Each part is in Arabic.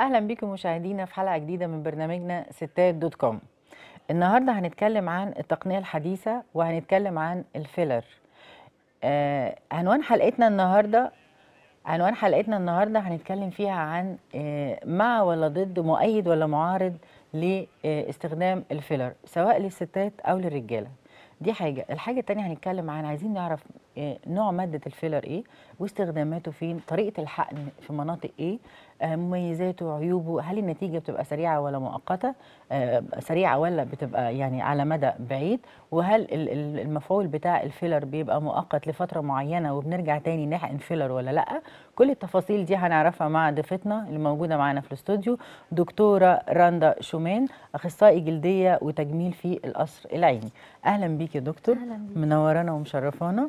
أهلا بكم مشاهدينا في حلقة جديدة من برنامجنا ستات dot com. النهارده هنتكلم عن التقنية الحديثة وهنتكلم عن ال filler. آه عنوان حلقتنا النهارده عنوان حلقتنا النهارده هنتكلم فيها عن آه مع ولا ضد مؤيد ولا معارض لاستخدام ال filler سواء للستات أو للرجالة. دي حاجة. الحاجة التانية هنتكلم عن عايزين نعرف آه، نوع مادة ال filler إيه واستخداماته فين طريقة الحقن في مناطق إيه مميزاته عيوبه هل النتيجة بتبقى سريعة ولا مؤقتة؟ آه، سريعة ولا بتبقى يعني على مدى بعيد؟ وهل ال- ال- المفعول بتاع الفيلر بيبقى مؤقت لفترة معينة وبنرجع تاني نحقن فيلر ولا لأ؟ كل التفاصيل دي هنعرفها مع ضيفتنا اللي موجودة معانا في الاستوديو دكتورة رندا شومان أخصائي جلدية وتجميل في القصر العيني. أهلا بيك يا دكتور. منورانا ومشرفانا.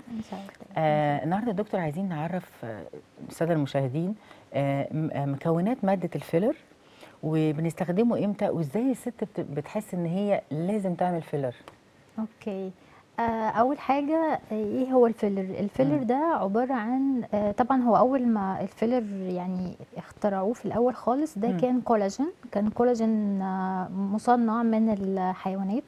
آه النهارده يا دكتور عايزين نعرف آه، الساده المشاهدين آه آه، مكونات مادة ال filler وبنستخدمه إمتى وإزاي الست بت- بتحس إن هي لازم تعمل filler. okay. آه، أول حاجة آه، إيه هو ال filler ال filler. ده عبارة عن آه، طبعا هو أول ما ال filler يعني اخترعوه في الأول خالص ده. كان كولاجين كان كولاجين آه، مصنع من الحيوانات.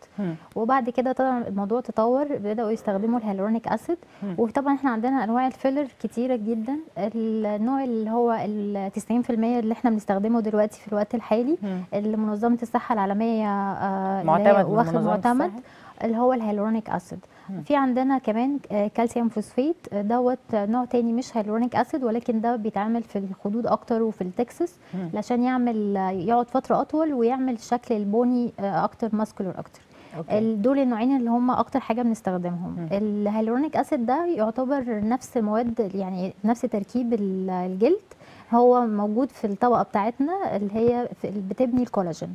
وبعد كده طبعا الموضوع تطور بدأوا يستخدموا ال hyaluronic acid. وطبعا إحنا عندنا أنواع ال filler كتيرة جدا النوع اللي هو ال 90% اللي إحنا بنستخدمه دلوقتي في الوقت الحالي. اللي منظمة الصحة العالمية آه، معتمد واخد معتمد الصحة؟ اللي هو ال hyaluronic acid. في عندنا كمان آه، calcium phosphate آه، دوت نوع تاني مش hyaluronic acid ولكن ده بيتعمل في الخدود أكتر وفي التكسس. علشان يعمل آه، يقعد فترة اطول ويعمل الشكل ال bony آه، أكتر muscular أكتر دول النوعين اللي هم أكتر حاجة بنستخدمهم مم. ال hyaluronic acid ده يعتبر نفس مواد يعني نفس تركيب ال- الجلد هو موجود في الطبقة بتاعتنا اللي هي في اللي بتبني الكولاجين.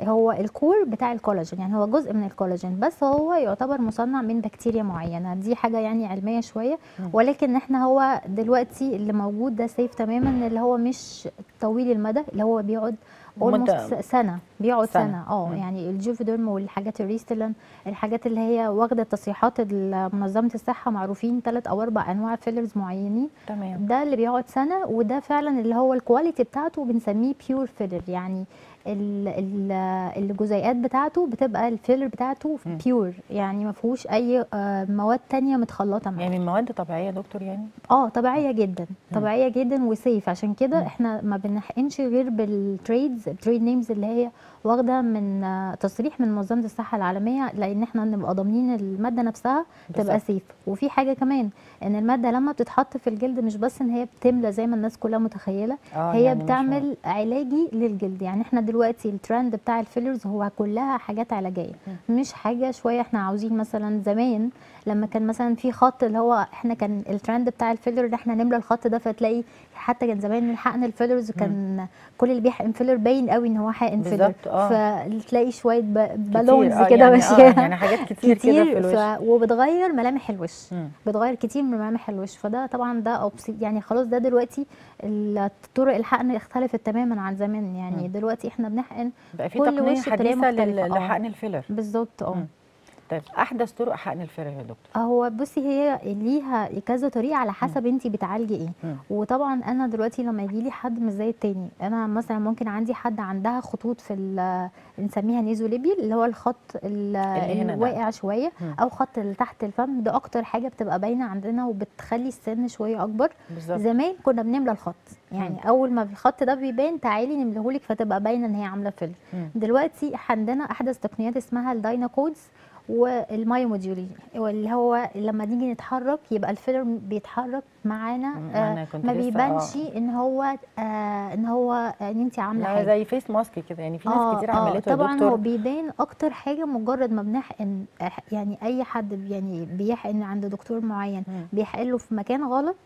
هو ال core بتاع الكولاجين يعني هو جزء من الكولاجين بس هو يعتبر مصنع من بكتيريا معينة دي حاجة يعني علمية شوية. ولكن إحنا هو دلوقتي اللي موجود ده safe تماما اللي هو مش طويل المدى اللي هو بيقعد مدة- سنة بيقعد سنة. سنة آه. يعني ال Juvederm والحاجات ال Restylane الحاجات اللي هي واخدة تصريحات ال- منظمة الصحة معروفين ثلاث أو أربع أنواع fillers معينين تمام ده اللي بيقعد سنة وده فعلا اللي هو ال quality بتاعته بنسميه pure filler يعني الجزيئات بتاعته بتبقى ال filler بتاعته. pure يعني ما فيهوش أي آه، مواد تانية متخلطة معاه يعني المواد طبيعية دكتور يعني آه طبيعية جدا طبيعية جدا و safe عشان كده. إحنا ما بنحقنش غير بال trades ال trade names اللي هي واخده من آه، تصريح من منظمة الصحة العالمية لأن إحنا نبقى ضامنين المادة نفسها تبقى. safe وفي حاجة كمان إن المادة لما بتتحط في الجلد مش بس إن هي بتملى زي ما الناس كلها متخيلة آه هي يعني بتعمل علاجي للجلد. يعني إحنا دلوقتي الترند بتاع ال fillers هو كلها حاجات علاجية. مش حاجة شوية إحنا عاوزين مثلا زمان لما كان مثلا في خط اللي هو إحنا كان الترند بتاع ال filler إن إحنا نملى الخط ده فتلاقي حتى كان زمان حقن ال fillers كان كل اللي بيحقن filler باين قوي إن هو حاقن filler آه. فتلاقي شوية كتير، balloons آه، كده يعني ماشيه آه يعني حاجات كتير, كده في الوش ف... وبتغير ملامح الوش مم. بتغير كتير من ملامح الوش فده طبعا ده obsolete يعني خلاص ده دلوقتي طرق الحقن اختلفت تماما عن زمان يعني مم. دلوقتي إحنا بنحقن بقى في كل تقنية حديثة آه. لحقن ال filler بالظبط آه. طيب أحدث طرق حقن ال filler يا دكتور هو بصي هي ليها كذا طريقة على حسب انت بتعالجي إيه. وطبعا أنا دلوقتي لما يجي لي حد مش زي التاني أنا مثلا ممكن عندي حد عندها خطوط في ال- نسميها nasolabial اللي هو الخط. الواقع شوية مم. أو خط اللي تحت الفم ده أكتر حاجة بتبقى باينة عندنا وبتخلي السن شوية أكبر بالظبط زمان كنا بنملى الخط يعني مم. أول ما الخط ده بيبان تعالي نملهولك فتبقى باينة إن هي عاملة filler مم. دلوقتي عندنا أحدث تقنيات اسمها ال MD Codes وال myomodulation واللي هو لما نيجي نتحرك يبقى ال filler بيتحرك معانا آه ما بيبانش آه. إن هو آه إن هو إن انت عاملة حاجة زي face mask كده يعني في ناس كتير عملته يا طبعا هو بيبان أكتر حاجة مجرد ما بنحقن آه، يعني أي حد يعني بيحقن عند دكتور معين. بيحقن له في مكان غلط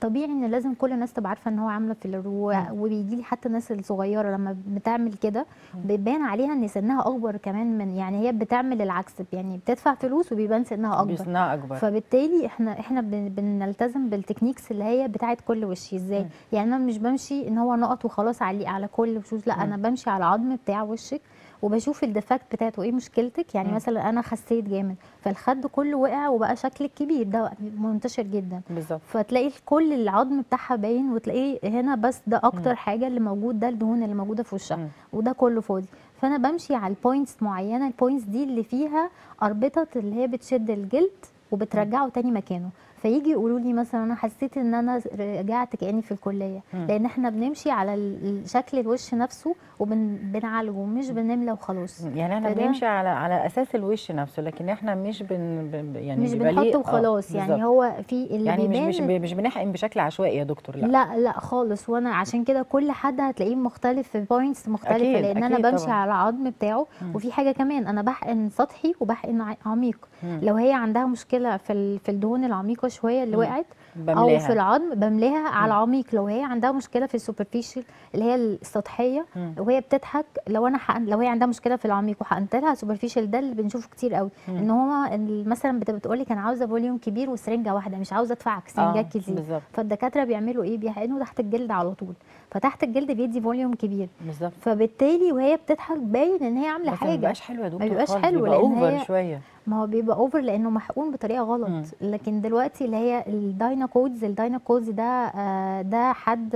طبيعي إن لازم كل الناس تبقى عارفة إن هو عاملة filler. وبيجي لي حتى الناس الصغيرة لما بتعمل كده. بيبان عليها إن سنها أكبر كمان من يعني هي بتعمل العكس يعني بتدفع فلوس وبيبان سنها أكبر بيصنع أكبر فبالتالي إحنا إحنا بن- بنلتزم بال techniques اللي هي بتاعه كل وش إزاي. يعني أنا مش بمشي إن هو نقط وخلاص على على كل وشوش لا مم. أنا بمشي على العظم بتاع وشك وبشوف ال defect بتاعته إيه مشكلتك يعني مم. مثلا أنا خسيت جامد فالخد كله وقع وبقى شكلك كبير ده منتشر جدا بالظبط فتلاقي كل العظم بتاعها باين وتلاقيه هنا بس ده أكتر حاجة اللي موجود ده الدهون اللي موجودة في وشها مم. وده كله فاضي فأنا بمشي على ال points معينة ال points دي اللي فيها أربطة اللي هي بتشد الجلد وبترجعه تاني مكانه فيجي يقولوا لي مثلا أنا حسيت إن أنا رجعت كأني في الكلية مم. لأن إحنا بنمشي على شكل الوش نفسه وبنعالجه مش بنملى وخلاص يعني إحنا بنمشي على على أساس الوش نفسه لكن إحنا مش بن يعني مش بنحطه آه، وخلاص يعني بالظبط. هو في اللي يعني مش بيبان مش مش بنحقن بشكل عشوائي يا دكتور لا لا لا خالص وأنا عشان كده كل حد هتلاقيه مختلف في points مختلفة أكيد، لأن أنا أكيد بمشي طبعاً. على العظم بتاعه مم. وفي حاجة كمان أنا بحقن سطحي وبحقن عميق مم. لو هي عندها مشكلة في في الدهون العميقة شوية اللي مم. وقعت أو بملاها. في العظم بملاها على العميق لو هي عندها مشكلة في ال superficial اللي هي السطحية. وهي بتضحك لو أنا حقن لو هي عندها مشكلة في العميق وحقنت لها superficial ده اللي بنشوفه كتير قوي. مم. إن هو مثلا بتقول لك أنا عاوزة volume كبير وسرنجة واحدة مش عاوزة ادفع سرنجات آه، كتير. بالظبط. فالدكاترة بيعملوا إيه؟ بيحقنوا تحت الجلد على طول. فتحت الجلد بيدي volume كبير. بالظبط. فبالتالي وهي بتضحك باين إن هي عاملة بس ما حاجة. بيبقاش حلو يا دكتور بيبقاش خالص، حلو over هي- شوية. ما هو بيبقى over لأنه محقون بطريقة غلط. مم. لكن دلوقتي اللي هي الداينا codes الداينا codes ده آه، ده حد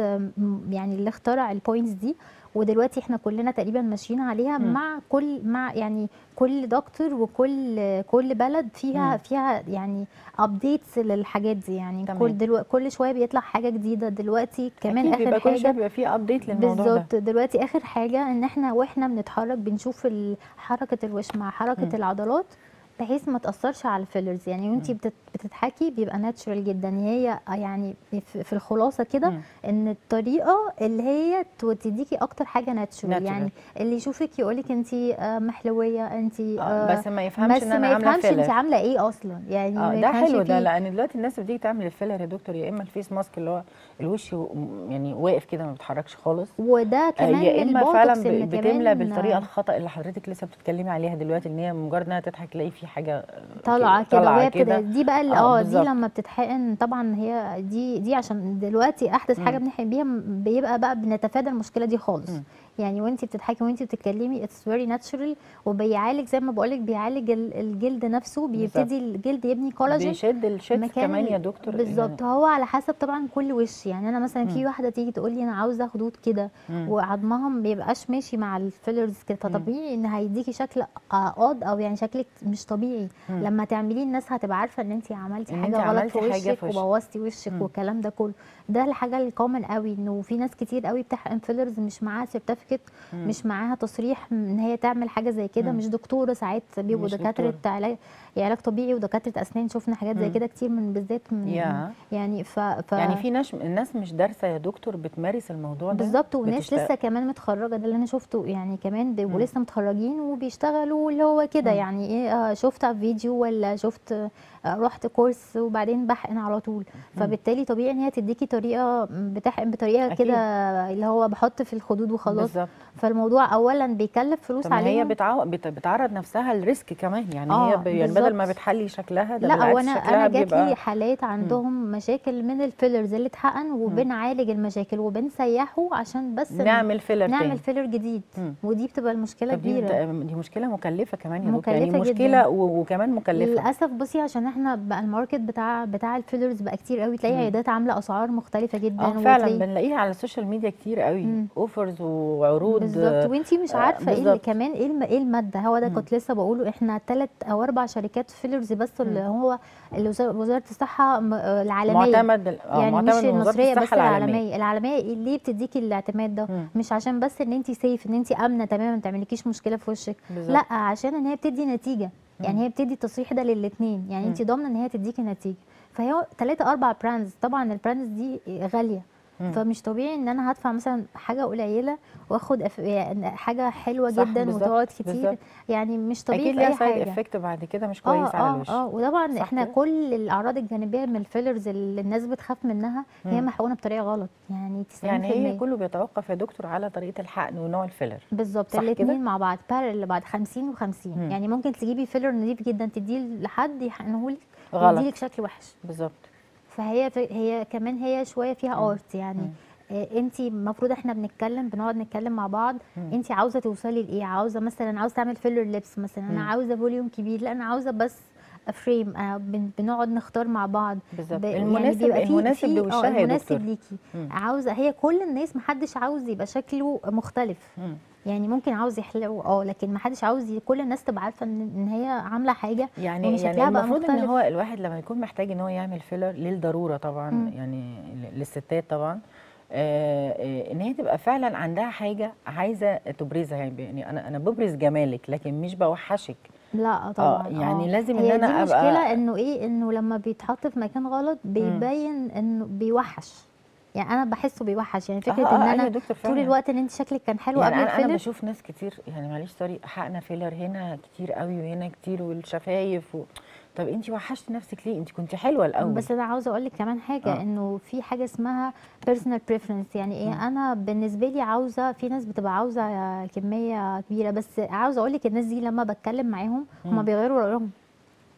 يعني اللي اخترع ال points دي ودلوقتي إحنا كلنا تقريبا ماشيين عليها. مع كل مع يعني كل دكتور وكل كل بلد فيها. فيها يعني updates للحاجات دي يعني تمام. كل دلوقتي كل شوية بيطلع حاجة جديدة دلوقتي كمان أكيد آخر بيبقى كل شوية حاجة بيبقى فيه update للموضوع بالظبط دلوقتي آخر حاجة إن إحنا وإحنا بنتحرك بنشوف حركة الوش مع حركة. العضلات بحيث ما تأثرش على ال fillers يعني وانتي بتت- بتضحكي بيبقى natural جدا. هي يعني في الخلاصة كده. إن الطريقة اللي هي تديكي أكتر حاجة natural. يعني اللي يشوفك يقولك انت محلوية انت آه، بس ما يفهمش بس إن أنا ما عاملة يفهمش انت filler عاملة إيه أصلا. يعني ما ده حلو ده. لأن دلوقتي الناس بتيجي تعمل ال filler يا دكتور يا إما ال face mask اللي هو الوش يعني واقف كده ما بيتحركش خالص. وده آه، كمان يا إما فعلا بتملى بالطريقة الخطأ اللي حضرتك لسه بتتكلمي عليها دلوقتي إن هي مجرد إنها تضحك تلاقي في حاجة طالعة كده وهي كده دي بقى ال- آه، آه دي. لما بتتحقن طبعا هي دي دي عشان دلوقتي أحدث حاجة. بنحقن بيها م- بيبقى بقى بنتفادى المشكلة دي خالص مم. يعني وانت بتضحكي وانت بتتكلمي it's very natural وبيعالج زي ما بقولك بيعالج ال- الجلد نفسه بيبتدي الجلد يبني كولاجين بيشد الشد كمان يا دكتور بالظبط هو على حسب طبعا كل وش يعني أنا مثلا في. واحدة تيجي تقول لي أنا عاوزة خدود كده. وعظمها ما بيبقاش ماشي مع ال fillers كده. فطبيعي إن هيديكي شكل odd أو يعني شكلك مش طبيعي مم. لما تعمليه الناس هتبقى عارفة إن انت عملتي حاجة أنتِ غلط في عملتي وشك. وبوظتي وشك. والكلام ده كله ده الحاجة ال common قوي إنه في ناس كتير قوي بتحقن fillers مش معاها certificate مم. مش معاها تصريح إن هي تعمل حاجة زي كده. مش دكتوره ساعات بيبقوا دكاترة. علاج علاج طبيعي ودكاترة أسنان شفنا حاجات زي. كده كتير من بالذات من. يعني ف, ف يعني في ناس الناس مش دارسة يا دكتور بتمارس الموضوع ده بالظبط وناس بتشتغل- لسه كمان متخرجة ده اللي أنا شفته يعني كمان بيبقوا. لسه متخرجين وبيشتغلوا اللي هو كده. يعني إيه آه شفت في فيديو ولا شفت رحت course وبعدين بحقن على طول. فبالتالي طبيعي إن هي تديكي طريقة بتحقن بطريقة. كده اللي هو بحط في الخدود وخلاص. بالظبط. فالموضوع اولا بيكلف فلوس ما هي بتعو... بت... بتعرض نفسها لل risk كمان. يعني آه، هي ب... يعني بدل ما. بتحلي شكلها ده لا وأنا أنا جات لي حالات عندهم مشاكل من ال fillers اللي اتحقن وبنعالج المشاكل وبنسيحه عشان بس نعمل filler نعمل تاني. filler جديد. مم. ودي بتبقى المشكلة كبيرة. دي مشكلة مكلفة كمان يا يعني مكلفة جداً. مشكله و... وكمان مكلفة. للأسف بصي عشان إحنا بقى ال market بتاع بتاع ال fillers بقى كتير قوي تلاقي. عيادات عاملة أسعار مختلفة جدا آه فعلا وتلاقي- بنلاقيها على ال social media كتير قوي مم. offers وعروض بالظبط وانتي مش آه، عارفة إيه اللي بالظبط. كمان إيه الم- إيه المادة هو ده. كنت لسه بقوله إحنا ثلاث أو أربع شركات fillers بس اللي. هو اللي وزارة الصحة آه، العالمية معتمد آه يعني مش معتمد وزارة المصرية بس العالمية العالمية العالمية ليه بتديكي الاعتماد ده مم. مش عشان بس إن انت safe إن انت آمنة تماما ما تعملكيش مشكلة في وشك. لأ عشان إن هي بتدي نتيجة يعني. هي بتدي التصريح ده للاثنين يعني. انت ضامنة إن هي تديكي نتيجة فهي ثلاثة أربع brands طبعا ال brands دي غالية مم. فمش طبيعي إن أنا هدفع مثلا حاجة قليلة وآخد أف... يعني حاجة حلوة جدا وتقعد كتير بالظبط. يعني مش طبيعي أكيد ليها side effect بعد كده مش كويس على آه الوش آه وطبعا إحنا كده؟ كل الأعراض الجانبية من ال fillers اللي الناس بتخاف منها هي. محقونة بطريقة غلط يعني 90% يعني هي كله بيتوقف يا دكتور على طريقة الحقن ونوع ال filler بالظبط؟ الاثنين مع بعض بارل بعد 50 و50 مم. يعني ممكن تجيبي filler نظيف جدا تديه لحد يحقنهولك غلط. ويديلك شكل وحش بالظبط فهي هي كمان هي شوية فيها. art يعني مم. انت المفروض إحنا بنتكلم بنقعد نتكلم مع بعض. انت عاوزة توصلي لإيه عاوزة مثلا عاوزة تعمل filler lips مثلا أنا. عاوزة volume كبير لا أنا عاوزة بس frame آه بن- بنقعد نختار مع بعض بالظبط ب- يعني المناسب المناسب لوشها يا المناسب دكتور ليكي. عاوزه هي كل الناس محدش عاوز يبقى شكله مختلف مم. يعني ممكن عاوز يحلو آه لكن محدش عاوز ي- كل الناس تبقى عارفة ان هي عاملة حاجة يعني يعني المفروض إن. هو الواحد لما يكون محتاج إن هو يعمل فيلر للضرورة طبعا مم. يعني للستات طبعا آه، آه، إن هي تبقى فعلا عندها حاجة عايزة تبرزها يعني أنا أنا ببرز جمالك لكن مش بوحشك لا طبعا يعني آه. لازم هي أنا دي أبقى- مشكلة إنه إيه إنه لما بيتحط في مكان غلط بيبين إنه بيوحش يعني أنا بحسه بيوحش يعني فكرة آه، إن آه، أيوة أنا دكتور طول. الوقت إن أنت شكلك كان حلو يعني قبل أنا أنا الفيلر بشوف ناس كتير يعني معلش sorry حاقنة فيلر هنا كتير قوي وهنا كتير والشفايف و... طب انت وحشتي نفسك ليه انت كنت حلوة الأول بس أنا عاوزة أقول لك كمان حاجة آه. إنه في حاجة اسمها personal preference يعني إيه مم. أنا بالنسبة لي عاوزة في ناس بتبقى عاوزة كمية كبيرة بس عاوزة أقول لك الناس دي لما بتكلم معاهم هم. بيغيروا رأيهم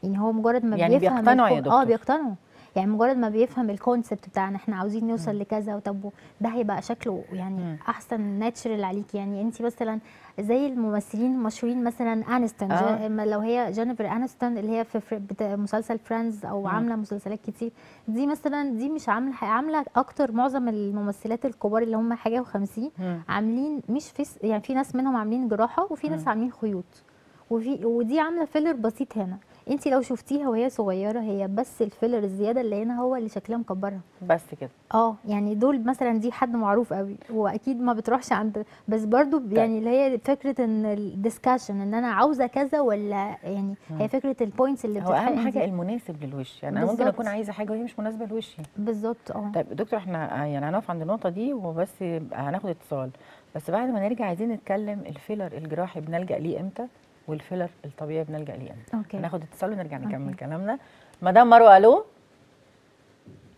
يعني هو مجرد ما يعني بيفهم بيقتنعوا يا الكو- دكتور. آه بيقتنعوا يعني مجرد ما بيفهم ال concept بتاعنا إحنا عاوزين نوصل لكذا وطب ده هيبقى شكله يعني مم. أحسن natural عليك يعني انت مثلا زي الممثلين المشهورين مثلا أنيستون آه. لو هي جينيفر أنيستون اللي هي في مسلسل فريندز أو. عاملة مسلسلات كتير دي مثلا دي مش عاملة عاملة أكتر معظم الممثلات الكبار اللي هم حاجة و50 مم. عاملين مش في يعني في ناس منهم عاملين جراحة وفي ناس. عاملين خيوط وفي ودي عاملة فيلر بسيط هنا انت لو شفتيها وهي صغيرة هي بس الفيلر الزيادة اللي هنا هو اللي شكلها مكبرها. بس كده. آه يعني دول مثلا دي حد معروف قوي واكيد ما بتروحش عند بس برضو ب- يعني اللي هي فكرة إن ال discussion إن أنا عاوزة كذا ولا يعني هي فكرة ال points اللي هو أهم حاجة دي. المناسب للوش. يعني أنا ممكن. أكون عايزة حاجة وهي مش مناسبة لوشي. بالظبط آه. طيب دكتور إحنا يعني هنقف عند النقطة دي وبس هناخد اتصال. بس بعد ما نرجع عايزين نتكلم الفيلر الجراحي بنلجأ ليه إمتى؟ والفيلر الطبيعي بنلجأ ليه. okay. هناخد اتصال ونرجع نكمل okay. كلامنا. مدام مروة ألو؟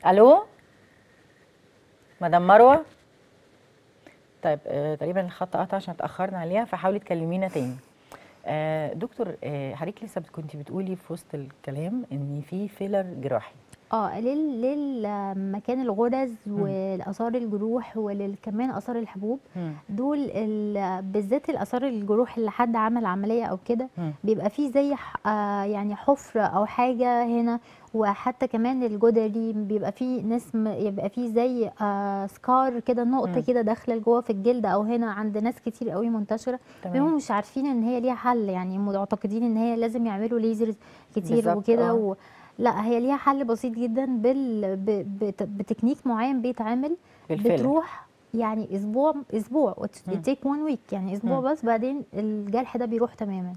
ألو؟ مدام مروة؟ طيب آه تقريبا الخط قطع عشان اتأخرنا عليها فحاولي تكلمينا تاني. آه دكتور آه حضرتك لسه كنت بتقولي في وسط الكلام إن في فيلر جراحي. آه لل للمكان الغرز والآثار الجروح ولكمان آثار الحبوب مم. دول ال- بالذات الآثار الجروح اللي حد عمل عملية أو كده. بيبقى فيه زي ح- آه يعني حفرة أو حاجة هنا وحتى كمان الجدري بيبقى فيه ناس م- يبقى فيه زي آه scar كده. نقطة كده داخلة لجوه في الجلد أو هنا عند ناس كتير قوي منتشرة هم مش عارفين إن هي ليها حل يعني معتقدين إن هي لازم يعملوا lasers كتير وكده آه. لا هي ليها حل بسيط جدا بال... ب... بت... بتكنيك معين بيتعمل بالفيلر بتروح يعني أسبوع أسبوع. take one week يعني أسبوع مم. بس بعدين الجرح ده بيروح تماما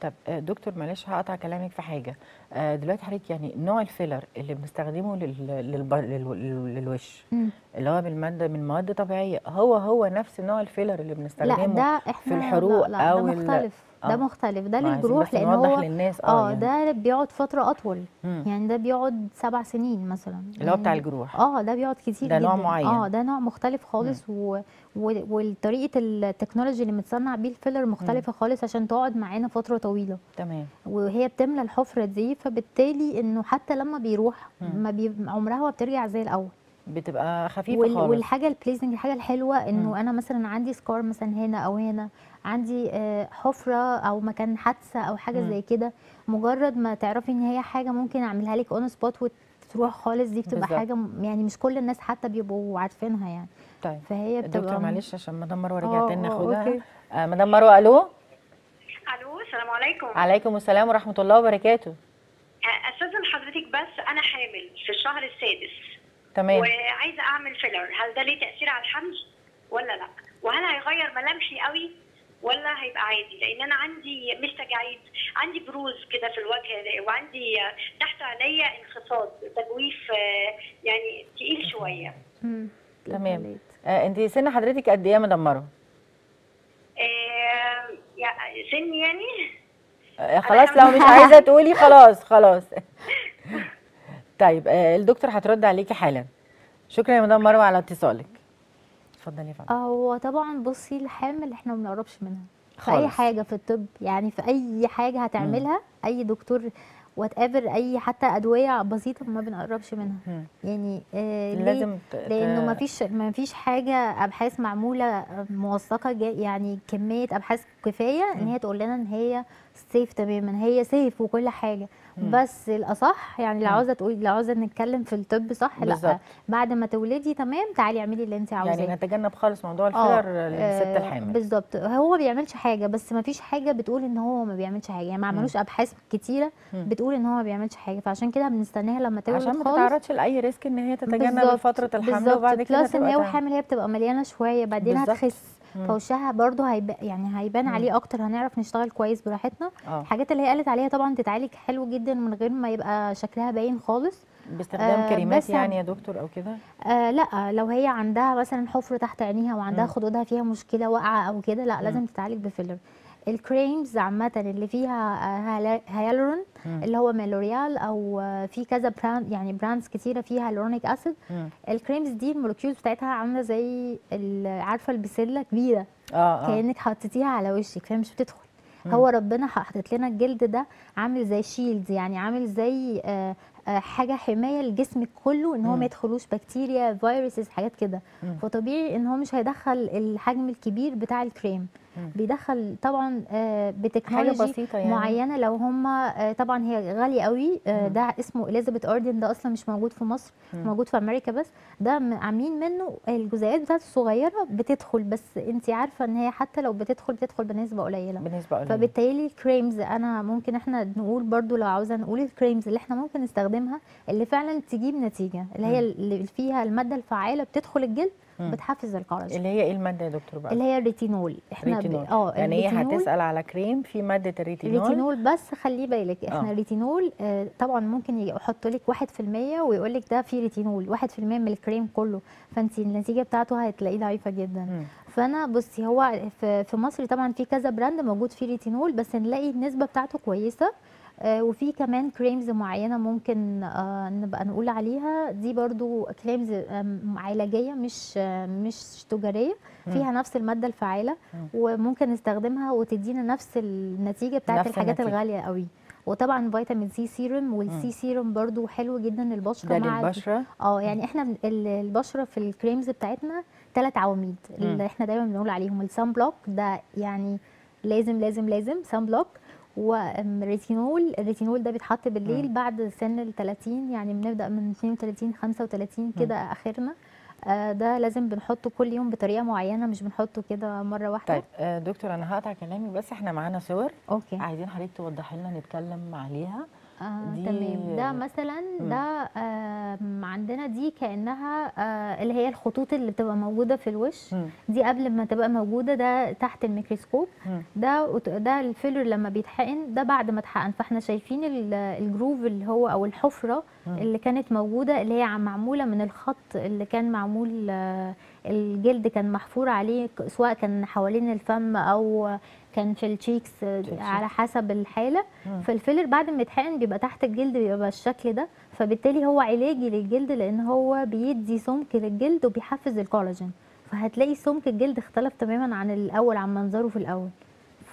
طب آه، دكتور معلش هقطع كلامك في حاجة آه، دلوقتي حضرتك يعني نوع الفيلر اللي بنستخدمه لل... للب... لل... للوش. اللي هو بالمادة من مواد طبيعية هو هو نفس نوع الفيلر اللي بنستخدمه لا ده إحنا في الحروق لا, لا أو ده مختلف ده آه. مختلف ده للجروح لأن هو للناس آه يعني. ده بيقعد فترة أطول مم. يعني ده بيقعد سبع سنين مثلا اللي هو بتاع يعني الجروح آه ده بيقعد كتير ده نوع جدا معين. آه ده نوع مختلف خالص و... و... وطريقه التكنولوجي اللي متصنع بيه الفيلر مختلفة خالص عشان تقعد معانا فترة طويلة تمام وهي بتملى الحفرة دي فبالتالي إنه حتى لما بيروح مم. ما بي... عمرها ما بترجع زي الأول بتبقى خفيفة وال... خالص والحاجة ال pleasing الحاجة الحلوة إنه مم. أنا مثلا عندي scar مثلا هنا أو هنا عندي آه، حفرة أو مكان حادثة أو حاجة مم. زي كده مجرد ما تعرفي إن هي حاجة ممكن أعملها لك on spot وتروح خالص دي بتبقى بالظبط. حاجة يعني مش كل الناس حتى بيبقوا عارفينها يعني طيب فهي بتبقى دكتور معلش عشان مدام مروة آه، رجعت آه، ناخدها okay. آه مدام مروة ألو ألو السلام عليكم عليكم السلام ورحمة الله وبركاته استاذن حضرتك بس أنا حامل في الشهر السادس تمام. وعايزة أعمل فيلر هل ده ليه تأثير على الحمل ولا لأ؟ وهل هيغير ملامحي قوي؟ ولا هيبقى عادي؟ لأن أنا عندي مش تجاعيد عندي بروز كده في الوجه وعندي تحت عينيا انخفاض تجويف آه، يعني تقيل شوية. تمام. آه انت سن حضرتك قد إيه يا مدام مروه آه، يا- سن يعني؟ آه، خلاص لو مش عايزة تقولي خلاص خلاص. طيب آه، الدكتور هترد عليكي حالا. شكرا يا مدام مروة على اتصالك. اتفضلي يا فندم. هو طبعا بصي الحامل إحنا ما بنقربش منها. في أي خالص. حاجة في الطب يعني في أي حاجة هتعملها أي دكتور whatever أي حتى أدوية بسيطة ما بنقربش منها. مم. يعني آه؟ لازم لأنه ما فيش ما فيش حاجة أبحاث معمولة موثقة جا- يعني كمية أبحاث كفاية إن هي تقول لنا إن هي safe تماما هي safe وكل حاجة مم. بس الأصح يعني لو. عاوزة تقولي لو عاوزة نتكلم في الطب صح لأ بالظبط. بعد ما تولدي تمام تعالي اعملي اللي انت عاوزاه يعني نتجنب خالص موضوع آه، الفيلر للست آه، الحامل بالظبط هو ما بيعملش حاجة بس ما فيش حاجة بتقول إن هو ما بيعملش حاجة يعني ما عملوش أبحاث كتيرة مم. بتقول إن هو ما بيعملش حاجة فعشان كده بنستناها لما تولد عشان ما تتعرضش لأي risk إن هي تتجنب فترة الحمل. وبعد كده plus إن هي. وحامل هي بتبقى مليانة شوية بعدين. هتخس. فوشها برضو هيبقى يعني هيبان مم. عليه أكتر هنعرف نشتغل كويس براحتنا. آه. الحاجات اللي هي قالت عليها طبعا تتعالج حلو جدا من غير ما يبقى شكلها باين خالص. باستخدام آه، كريمات يعني يا دكتور أو كده؟ آه لأ لو هي عندها مثلا حفره تحت عينيها وعندها مم. خدودها فيها مشكلة واقعة أو كده لأ لازم تتعالج بفيلر. ال creams عامة اللي فيها آه، hyaluron. اللي هو ميلوريال أو آه، في كذا brand يعني brands كتيرة فيها hyaluronic acid. ال creams دي ال molecules بتاعتها عاملة زي ال- عارفة البسلة كبيرة آه آه كأنك حطيتيها على وشك فهي مش بتدخل. هو ربنا حاطط لنا الجلد ده عامل زي shield يعني عامل زي آه، آه، حاجة حماية لجسمك كله إن هو. ما يدخلوش بكتيريا viruses حاجات كده. فطبيعي إن هو مش هيدخل الحجم الكبير بتاع الكريم. بيدخل طبعا آه، ب technology بسيطة يعني معينة لو هم طبعا هي غالية قوي آه،. ده اسمه اليزابيث اردن ده أصلا مش موجود في مصر مم. موجود في أمريكا بس ده عاملين منه الجزيئات بتاعته الصغيره بتدخل بس انت عارفة إن هي حتى لو بتدخل بتدخل بنسبة قليلة بالنسبة قليلة فبالتالي ال creams أنا ممكن إحنا نقول برضو لو عاوزة نقول ال creams اللي إحنا ممكن نستخدمها اللي فعلا تجيب نتيجة اللي هي اللي فيها المادة الفعالة بتدخل الجلد. بتحفز الكولاجين اللي هي إيه المادة يا دكتور بقى؟ اللي هي الريتينول. إحنا ب- ريتينول. آه يعني هي ال retinol- هتسأل على كريم؟ في مادة الريتينول. الريتينول بس خلي بالك إحنا آه. الريتينول آه طبعا ممكن يحط لك 1% ويقول لك ده فيه ريتينول 1% من الكريم كله. فأنت النتيجة بتاعته هتلاقيه ضعيفة جدا. مم. فأنا بصي هو في مصر طبعا في كذا brand موجود فيه ريتينول بس نلاقي النسبة بتاعته كويسة. وفي كمان creams معينة ممكن آه، نبقى نقول عليها. دي برضو creams علاجية مش آه، مش تجارية. فيها نفس المادة الفعاله مم. وممكن نستخدمها وتدينا نفس النتيجة بتاعت الحاجات النتيجة. الغالية قوي. وطبعا فيتامين C serum وال C serum برضو حلو جدا. للبشره مع للبشرة؟ آه يعني إحنا البشرة في ال creams بتاعتنا ثلاث عواميد. اللي إحنا دايما بنقول عليهم. ال sun block ده يعني لازم لازم لازم sun block وال retinol ال retinol ده بيتحط بالليل مم. بعد سن ال 30 يعني بنبدأ من 32 35 كده آخرنا. آه ده لازم بنحطه كل يوم بطريقة معينة مش بنحطه كده مرة واحدة. طيب آه، دكتور أنا هقطع كلامي بس إحنا معانا صور. okay. عايزين حضرتك توضحي لنا نتكلم عليها. آه دي- تمام ده مثلا. ده آه عندنا دي كأنها آه اللي هي الخطوط اللي بتبقى موجودة في الوش مم. دي قبل ما تبقى موجودة ده تحت الميكروسكوب مم. ده ده ال filler لما بيتحقن ده بعد ما اتحقن فاحنا شايفين ال- ال groove اللي هو أو الحفرة مم. اللي كانت موجودة اللي هي عم- معمولة من الخط اللي كان معمول آه، الجلد كان محفور عليه سواء كان حوالين الفم أو كان في ال cheeks على حسب الحالة. فال filler بعد ما يتحقن بيبقى تحت الجلد بيبقى بالشكل ده. فبالتالي هو علاجي للجلد لأن هو بيدي سمك للجلد وبيحفز الكولاجين. فهتلاقي سمك الجلد اختلف تماما عن الأول عن منظره في الأول.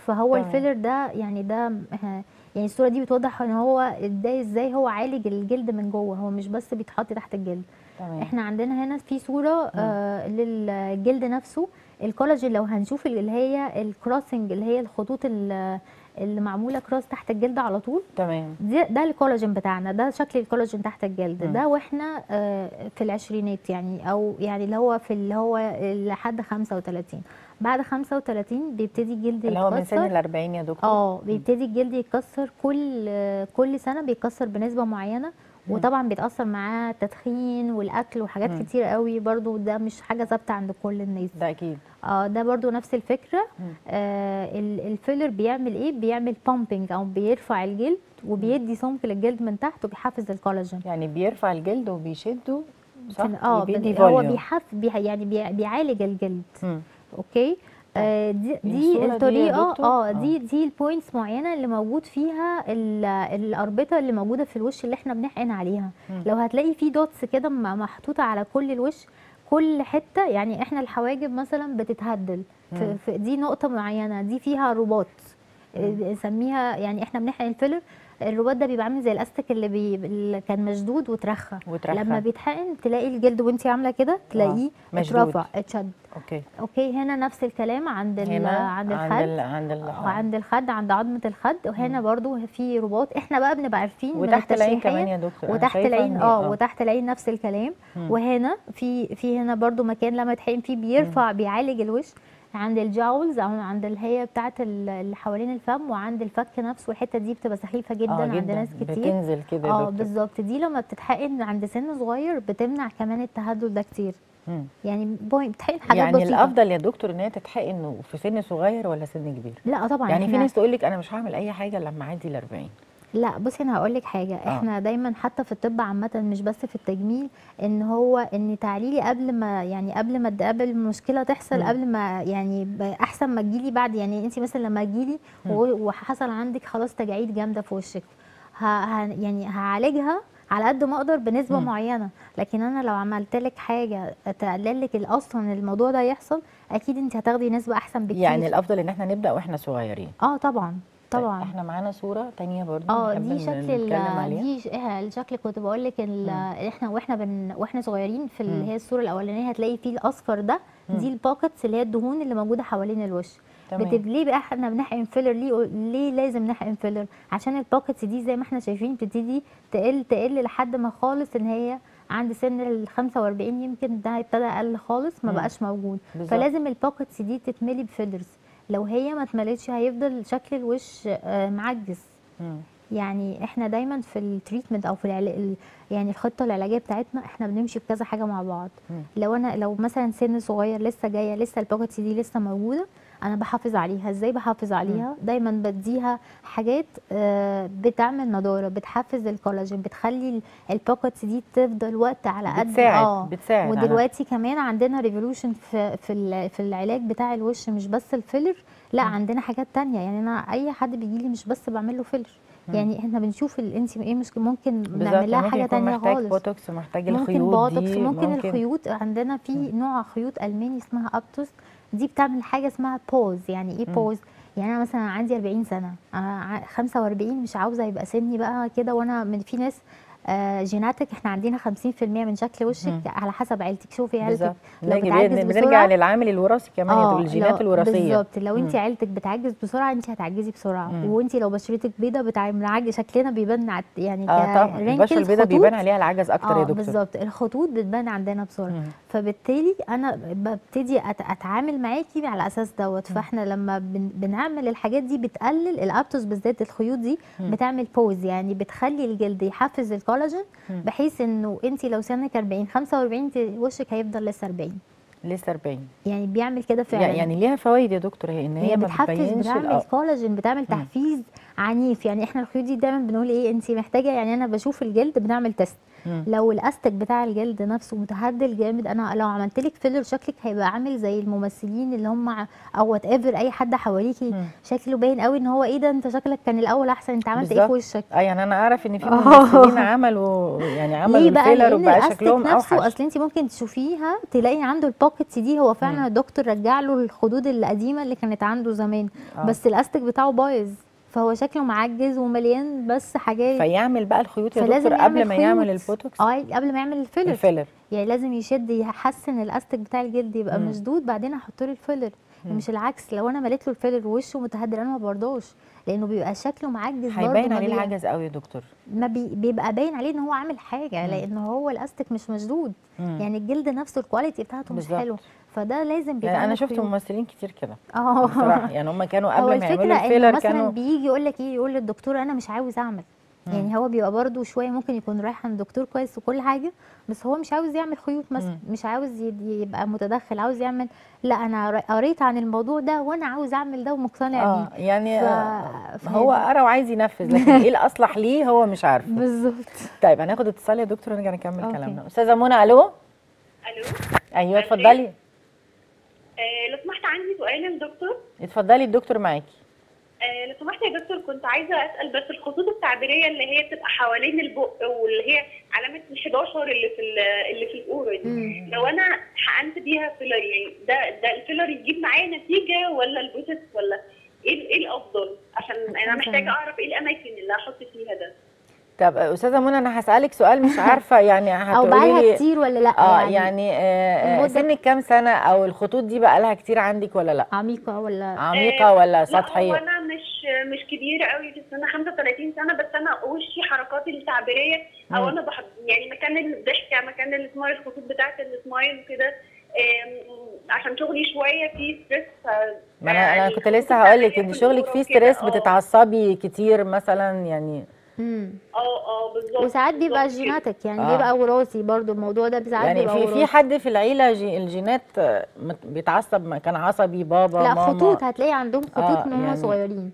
فهو تمام. ال filler ده يعني ده يعني الصورة دي بتوضح إن هو ده إزاي هو عالج الجلد من جوه. هو مش بس بيتحط تحت الجلد. تمام. إحنا عندنا هنا في صورة آه للجلد نفسه. الكولاجين لو هنشوف اللي هي ال crossing اللي هي الخطوط ال- اللي معمولة cross تحت الجلد على طول. تمام. دي ده الكولاجين بتاعنا ده شكل الكولاجين تحت الجلد. مم. ده وإحنا آه، في العشرينات يعني أو يعني اللي هو في اللي هو لحد 35 بعد 35 بيبتدي الجلد اللي هو من سن ال يتكسر 40 يا دكتور. آه بيبتدي الجلد يتكسر كل كل سنة بيتكسر بنسبة معينة. وطبعا بيتأثر معاه التدخين والأكل وحاجات مم. كتير قوي برضو ده مش حاجة ثابتة عند كل الناس. ده أكيد. آه ده برضو نفس الفكرة. مم. آه ال- ال filler بيعمل إيه؟ بيعمل pumping أو بيرفع الجلد وبيدي سمك للجلد من تحت وبيحفز الكولاجين يعني بيرفع الجلد وبيشده صح؟ آه هو. بيحف بيح يعني بي- بيعالج الجلد. مم. okay؟ آه دي الصورة دي دي يا الطريقة دكتور؟ آه آه. دي دي ال points معينة اللي موجود فيها ال- الأربطة اللي موجودة في الوش اللي إحنا بنحقن عليها مم. لو هتلاقي في dots كده م- محطوطة على كل الوش كل حتة يعني إحنا الحواجب مثلا بتتهدل. في, دي نقطة معينة دي فيها رباط آه، نسميها يعني إحنا بنحقن ال filler الرباط ده بيبقى عامل زي الاستك اللي, بي... اللي كان مشدود وترخى. وترخى. لما بيتحقن تلاقي الجلد وانت عاملة كده تلاقيه مشدود. اترفع اتشد. okay. okay هنا نفس الكلام عند ال... عند عند الخد. ال... عند ال... وعند الخد عند عظمة الخد. وهنا برضو في رباط إحنا بقى بنبقى عارفين وتحت العين كمان يا دكتور. وتحت العين آه وتحت العين نفس الكلام. مم. وهنا في في هنا برضو مكان لما يتحقن فيه بيرفع بيعالج الوش. عند الجاولز أو عند اللي هي بتاعه اللي حوالين الفم وعند الفك نفسه الحته دي بتبقى سخيفة جدا, عند جدا. ناس كتير. بتنزل كده آه بالظبط. دي لما بتتحقن عند سن صغير بتمنع كمان التهدل ده كتير. مم. يعني بوينت بتحقن حاجات يعني بسيطة. الأفضل يا دكتور إن هي تتحقن في سن صغير ولا سن كبير؟ لا طبعا. يعني في ناس تقول لك أنا مش هعمل أي حاجة لما أعدي ال 40 لا بصي أنا هقول لك حاجة آه. إحنا دايما حتى في الطب عامه مش بس في التجميل إن هو إن تعليلي قبل ما يعني قبل ما قبل المشكلة تحصل مم. قبل ما يعني أحسن ما تجيلي بعد يعني انت مثلا لما تجيلي وحصل عندك خلاص تجاعيد جامدة في وشك ه ه يعني هعالجها على قد ما أقدر بنسبة مم. معينة لكن أنا لو عملت لك حاجة تقلل لك أصلا الموضوع ده يحصل أكيد انت هتاخدي نسبة أحسن بكتير يعني الأفضل إن إحنا نبدأ وإحنا صغيرين آه طبعا طبعا إحنا معانا صورة تانية برضو آه دي شكل دي إيه الشكل كنت بقول لك إحنا وإحنا بن وإحنا صغيرين في. اللي هي الصورة الأولانية هتلاقي فيه الأصفر ده مم. دي ال pockets اللي هي الدهون اللي موجودة حوالين الوش. بتب... ليه بقى إحنا بنحقن filler ليه ليه لازم نحقن filler عشان ال pockets دي زي ما إحنا شايفين بتبتدي تقل تقل لحد ما خالص إن هي عند سن ال 45 يمكن ده ابتدى أقل خالص ما. بقاش موجود بالظبط. فلازم ال pockets دي تتملي ب fillers لو هي ما اتملتش هيفضل شكل الوش آه، معجز. يعني إحنا دايما في ال treatment أو في العلاج يعني الخطة العلاجية بتاعتنا إحنا بنمشي بكذا حاجة مع بعض. لو أنا لو مثلا سن صغير لسه جاية لسه ال pockets دي لسه موجودة أنا بحافظ عليها. إزاي بحافظ عليها؟ دايما بديها حاجات آه، بتعمل نضارة بتحفز الكولاجين بتخلي ال pockets دي تفضل وقت على قد بتساعد بتساعد على- ودلوقتي كمان عندنا revolution في في في العلاج بتاع الوش مش بس ال filler لا مم. عندنا حاجات تانية. يعني أنا أي حد بيجي لي مش بس بعمل له filler. يعني إحنا بنشوف انت إيه مش ممكن نعمل لها ممكن حاجة يكون تانية محتاج خالص. بوتوكس محتاج ممكن الخيوط بوتوكس دي ممكن, الخيوط عندنا في. نوع خيوط ألماني اسمها ابتوس دي بتعمل حاجة اسمها بوز يعني إيه. بوز يعني أنا مثلا عندي 40 سنة أنا ع- 45 مش عاوزة يبقى سني بقى كده وأنا من في ناس جيناتك إحنا عندنا 50% من شكل وشك مم. على حسب عيلتك شوفي عيلتك لو بتعجز بنرجع للعامل الوراثي كمان آه الجينات لو- الوراثية بالظبط لو انت. عيلتك بتعجز بسرعة انت هتعجزي بسرعة. وانت لو بشرتك بيضة بتعجز شكلنا بيبان يعني آه طبعا البشرة البيضاء. بيبان عليها العجز أكتر يا آه دكتور بالظبط الخطوط بتبان عندنا بسرعة مم. فبالتالي أنا ببتدي أتعامل معاكي على أساس دوت فإحنا لما بن بنعمل الحاجات دي بتقلل ال ptosis بالذات الخيوط دي. بتعمل boost يعني بتخلي الجلد يحفز الكولاجين مم. بحيث إنه انت لو سنك 40 45 انت وشك هيفضل لسه 40 لسه 40 يعني بيعمل كده فعلا. يعني ليها فوائد يا دكتور هي إن هي, هي بتحفز بتعمل كولاجين بتعمل تحفيز عنيف. يعني إحنا الخيوط دي دايما بنقول إيه انت محتاجة يعني أنا بشوف الجلد بنعمل test مم. لو الأستك بتاع الجلد نفسه متهدل جامد أنا لو عملت لك فيلر شكلك هيبقى عامل زي الممثلين اللي هم أو whatever أي حد حواليكي. شكله باين قوي إن هو إيه ده أنت شكلك كان الأول أحسن أنت عملت إيه في. وشك آه يعني أنا أعرف إن في آه. ممثلين عملوا يعني عملوا الفيلر وبقى شكلهم نفسه أوحش أصل أنت ممكن تشوفيها تلاقي عنده ال pockets دي هو فعلا الدكتور رجع له الخدود القديمة اللي كانت عنده زمان آه. بس الأستك بتاعه بايظ فهو شكله معجز ومليان بس حاجات فيعمل بقى الخيوط يا دكتور قبل ما يعمل. البوتوكس آه قبل ما يعمل الفيلر الفيلر يعني لازم يشد يحسن الأستك بتاع الجلد يبقى مم. مشدود بعدين أحط له الفيلر. مش العكس لو أنا مليت له الفيلر ووشه متهدل أنا ما برضاش لأنه بيبقى شكله معجز ما عليه العجز قوي يا دكتور ما بي بيبقى باين عليه إن هو عامل حاجة مم. لأن هو الأستك مش مشدود مم. يعني الجلد نفسه ال quality بتاعته مش. حلو فده لازم يعني بيتعمل أنا شفت. ممثلين كتير كده. آه. بصراحة يعني هم كانوا قبل ما يعملوا الفيلر مثلا كانوا بيجي يقول لك إيه يقول للدكتور أنا مش عاوز أعمل. يعني هو بيبقى برضه شوية ممكن يكون رايح عند دكتور كويس وكل حاجة بس هو مش عاوز يعمل خيوط مثلا مم. مش عاوز يبقى متدخل عاوز يعمل. لا أنا قريت عن الموضوع ده وأنا عاوز أعمل ده ومقتنع آه بيه. يعني ف- آه، هو. قرا وعايز ينفذ لكن إيه الأصلح ليه هو مش عارفه. بالظبط. طيب هناخد اتصال يا دكتور ونرجع نكمل. كلامنا. أستاذة منى ألو؟ ألو؟ أيوه اتفضلي. آه سمحت عندي سؤال للدكتور اتفضلي الدكتور معاكي آه لو سمحت يا دكتور كنت عايزة أسأل بس الخطوط التعبيرية اللي هي بتبقى حوالين البق واللي هي علامة ال 11 اللي في ال- اللي في القوره دي. لو أنا حقنت بيها فيلر يعني ده ده الفيلر يجيب معايا نتيجة ولا البوتوكس ولا إيه ال- إيه الأفضل عشان أنا. محتاجة أعرف إيه الأماكن اللي أحط فيها ده طب أستاذة منى أنا هسألك سؤال مش عارفة يعني أو بقالها كتير ولا لأ آه يعني؟ آه، آه، المدة- سنك كام سنة أو الخطوط دي بقى لها كتير عندك ولا لأ؟ عميقة ولا؟ عميقة ولا لا هو سطحيه أنا مش مش كبيرة قوي في السن 35 سنة بس أنا وشي حركاتي التعبيرية أو. أنا بحب يعني مكان الضحكة مكان السمايل الخطوط بتاعة السمايل وكده عشان شغلي شوية فيه stress ما أنا أنا كنت لسه هقول لك إن شغلك فيه stress بتتعصبي كتير مثلا يعني آه آه بالظبط وساعات بيبقى. جيناتك يعني آه. بيبقى وراثي برضو الموضوع ده ساعات يعني بيبقى في في حد في العيلة جي الجينات بيتعصب كان عصبي بابا لا ماما خطوط هتلاقي عندهم خطوط آه، من هم يعني صغيرين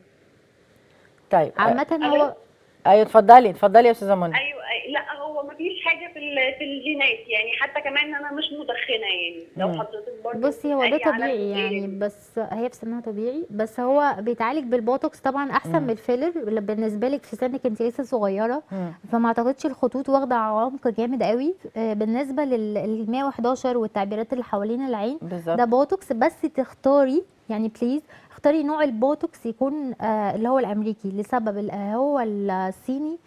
طيب آه، ألو؟ هو أيوه اتفضلي اتفضلي يا أستاذة منى أيوه أي- لا هو ما فيش حاجة في ال- في الجينات يعني حتى كمان أنا مش مدخنة يعني لو. حضرتك برضه بصي هو ده على طبيعي يعني. بس هي في سنها طبيعي بس هو بيتعالج بالبوتوكس طبعا أحسن. من الفيلر بالنسبة لك في سنك أنت لسه صغيرة. فما أعتقدش الخطوط واخدة عمق جامد قوي آه، بالنسبة لل 111 والتعبيرات اللي حوالين العين بالظبط ده بوتوكس بس تختاري يعني please اختاري نوع البوتوكس يكون آه اللي هو الأمريكي لسبب آه، هو الصيني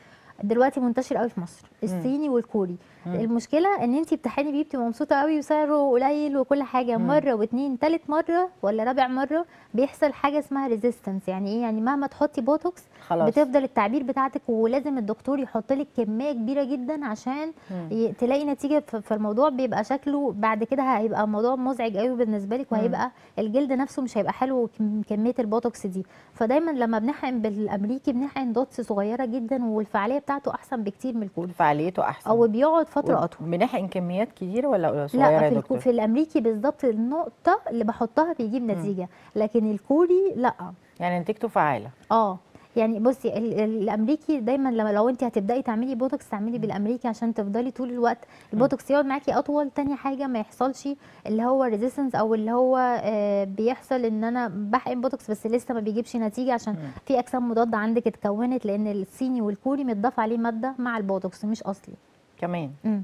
دلوقتي منتشر قوي في مصر الصيني والكوري. مم. المشكلة إن انت بتحقني بيه بتبقى مبسوطة قوي وسعره قليل وكل حاجة. مم. مرة واتنين تالت مرة ولا رابع مرة بيحصل حاجة اسمها resistance يعني إيه؟ يعني مهما تحطي بوتوكس خلاص. بتفضل التعبير بتاعتك ولازم الدكتور يحط لك كمية كبيرة جدا عشان مم. تلاقي نتيجة فالموضوع بيبقى شكله بعد كده هيبقى موضوع مزعج قوي بالنسبة لك وهيبقى الجلد نفسه مش هيبقى حلو كم- كمية البوتوكس دي. فدايما لما بنحقن بالأمريكي بنحقن dots صغيرة جدا والفعالية بتاعته أحسن بكتير من الكوري. فعاليته أحسن. أو بيقعد فترة أطول. بنحقن كميات كتيرة ولا صغيرة لا في, دكتور؟ في الأمريكي بالظبط النقطة اللي بحطها بيجيب نتيجة لكن الكوري لا. يعني نتيجته فعالة. آه. يعني بصي ال- ال- الأمريكي دايما لما لو انت هتبدأي تعملي بوتوكس تعملي بالأمريكي عشان تفضلي طول الوقت. البوتوكس يقعد معاكي أطول. تاني حاجة ما يحصلش اللي هو resistance أو اللي هو آه بيحصل إن أنا بحقن بوتوكس بس لسه ما بيجيبش نتيجة عشان. في أجسام مضادة عندك اتكونت لأن الصيني والكوري متضاف عليه مادة مع البوتوكس مش أصلي. كمان. مم.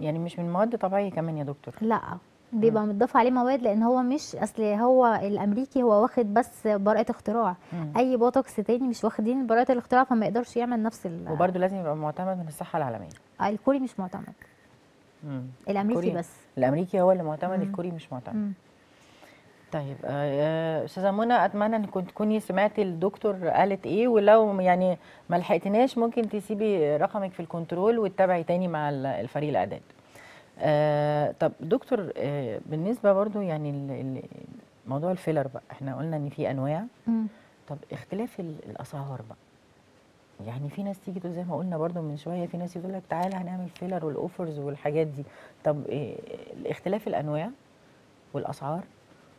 يعني مش من مواد طبيعيه كمان يا دكتور. لا. بيبقى متضاف عليه مواد لأن هو مش أصل هو الأمريكي هو واخد بس براءة اختراع مم. أي بوتوكس تاني مش واخدين براءة الاختراع فما يقدرش يعمل نفس ال وبرده لازم يبقى معتمد من الصحة العالمية الكوري مش معتمد مم. الأمريكي الكوري- بس الأمريكي هو اللي معتمد مم. الكوري مش معتمد مم. طيب آه، آه، أستاذة منى أتمنى إن كنت تكوني سمعتي الدكتور قالت إيه ولو يعني ما لحقتناش ممكن تسيبي رقمك في الكنترول وتتابعي تاني مع ال- الفريق الاعداد آه طب دكتور آه بالنسبة برضو يعني ال- ال- موضوع الفيلر بقى إحنا قلنا إن في أنواع. مم. طب اختلاف ال- الأسعار بقى يعني في ناس تيجي تقول زي ما قلنا برضو من شوية في ناس يقول لك تعالى هنعمل فيلر وال offers والحاجات دي. طب إيه اختلاف الأنواع والأسعار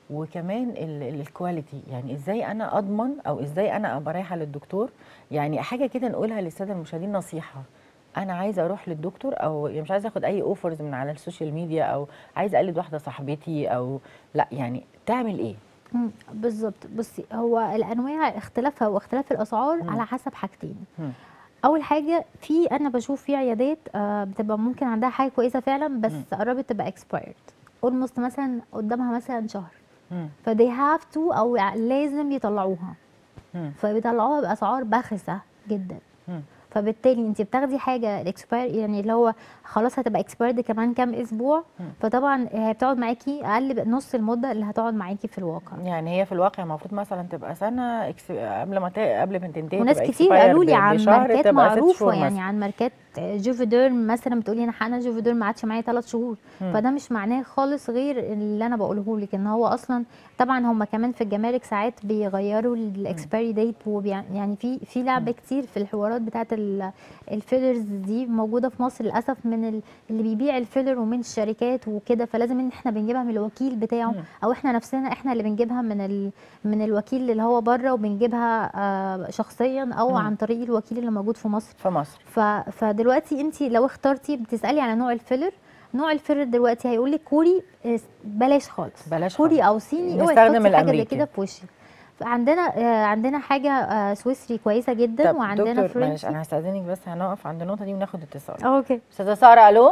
وكمان ال- ال- ال quality يعني إزاي أنا أضمن أو إزاي أنا أبقى رايحة للدكتور؟ يعني حاجة كده نقولها للسادة المشاهدين نصيحة. أنا عايزة أروح للدكتور أو يعني مش عايزة أخد أي offers من على ال social media أو عايزة أقلد واحدة صاحبتي أو لأ يعني تعمل إيه. بالظبط بصي هو الأنواع اختلافها واختلاف الأسعار مم. على حسب حاجتين مم. أول حاجة في أنا بشوف في عيادات آه بتبقى ممكن عندها حاجة كويسة فعلا بس مم. قربت تبقى expired almost مثلا قدامها مثلا شهر. فدي have to أو لازم يطلعوها. فبيطلعوها بأسعار باخسه جدا. فبالتالي انت بتاخدي حاجة ال expire يعني اللي هو خلاص هتبقى expired كمان كام أسبوع. فطبعا هي بتقعد معاكي أقل نص المدة اللي هتقعد معاكي في الواقع يعني هي في الواقع المفروض مثلا تبقى سنة. قبل ما. قبل ما تنتهي وناس كتير قالوا لي ب- عن ماركات معروفة يعني. عن ماركات جوفيديرم مثلا بتقولي أنا حقنة جوفيديرم ما عادش معايا ثلاث شهور مم. فده مش معناه خالص غير اللي أنا بقوله لك إن هو أصلا طبعا هم كمان في الجمارك ساعات بيغيروا ال expiry date يعني في في لعبة كتير في الحوارات بتاعت ال- fillers دي موجودة في مصر للأسف من ال- اللي بيبيع الفيلر ومن الشركات وكده فلازم إن إحنا بنجيبها من الوكيل بتاعه مم. أو إحنا نفسنا إحنا اللي بنجيبها من ال من الوكيل اللي هو بره وبنجيبها آه، شخصيا أو مم. عن طريق الوكيل اللي موجود في مصر في مصر ف... فدلوقتي انت لو اخترتي بتسألي على نوع الفيلر نوع الفيلر دلوقتي هيقول لك كوري آه، بلاش خالص. بلاش كوري خالص. أو صيني اوعي نستخدم تحطي حاجة زي. كده في وشك. عندنا آه، عندنا حاجة آه، سويسري كويسة جدا طب وعندنا دكتور معلش فرنسي أنا هستأذنك بس هنقف عند النقطة دي وناخد اتصال. okay. أستاذة سارة ألو؟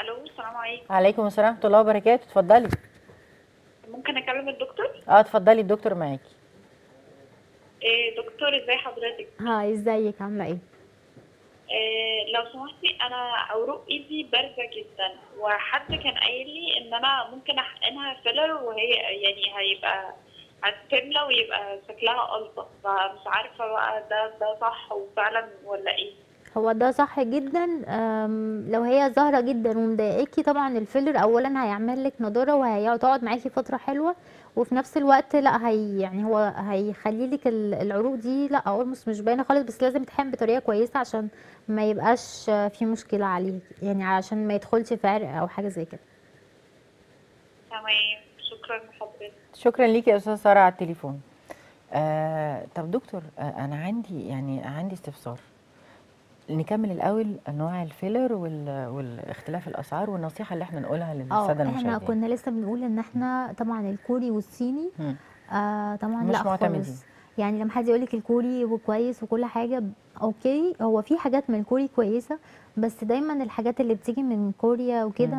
ألو السلام عليكم. عليكم السلام ورحمة الله وبركاته. اتفضلي. ممكن أكلم الدكتور؟ آه اتفضلي الدكتور معاكي. hi دكتور ازي حضرتك؟ hi إزيك؟ عاملة إيه؟ لو سمحتي أنا عروق إيدي بارزه جدا. وحد كان قايل لي إن أنا ممكن أحقنها فيلر وهي يعني هيبقى هتملى ويبقى شكلها ألطف. فمش عارفة بقى ده ده صح وفعلا ولا إيه. هو ده صح جدا. لو هي ظاهرة جدا ومضايقاكي طبعا الفيلر اولا هيعمل لك نضارة وهيقعد معاكي فترة حلوة وفي نفس الوقت لا هي يعني هو هيخلي لك ال- العروق دي لا almost مش باينة خالص بس لازم تحقن بطريقة كويسة عشان ما يبقاش في مشكلة عليه يعني عشان ما يدخلش في عرق أو حاجة زي كده. تمام. شكرا لحضرتك. شكرا ليكي يا أستاذة سارة على التليفون. آه طب دكتور آه أنا عندي يعني عندي استفسار. نكمل الأول انواع الفيلر وال... والاختلاف الأسعار والنصيحة اللي إحنا نقولها للساده إحنا المشاهدين كنا لسه بنقول إن إحنا طبعا الكوري والصيني. آه طبعا مش لا معتمدين. يعني لما حد يقولك الكوري وكويس وكل حاجة okay هو في حاجات من الكوري كويسة بس دايما الحاجات اللي بتيجي من كوريا وكده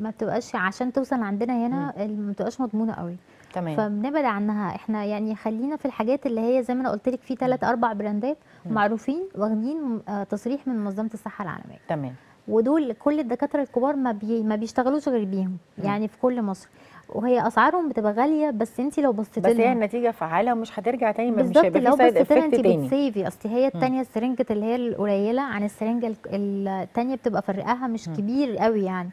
ما بتبقاش عشان توصل عندنا هنا ما بتبقاش مضمونة قوي. تمام. فبنبعد عنها. إحنا يعني خلينا في الحاجات اللي هي زي ما أنا قلت لك في ثلاث أربع brandات معروفين واخدين آه، تصريح من منظمة الصحة العالمية. تمام. ودول كل الدكاترة الكبار ما بي ما بيشتغلوش غير بيهم يعني في كل مصر. وهي أسعارهم بتبقى غالية بس انت لو بصيتي بس هي النتيجة فعالة ومش هترجع تاني مش هيبقى لو بصيتي انت بت save ي. أصل هي التانية السرنجة اللي هي القليلة عن السرنجة ال- التانية بتبقى فرقها مش كبير قوي يعني.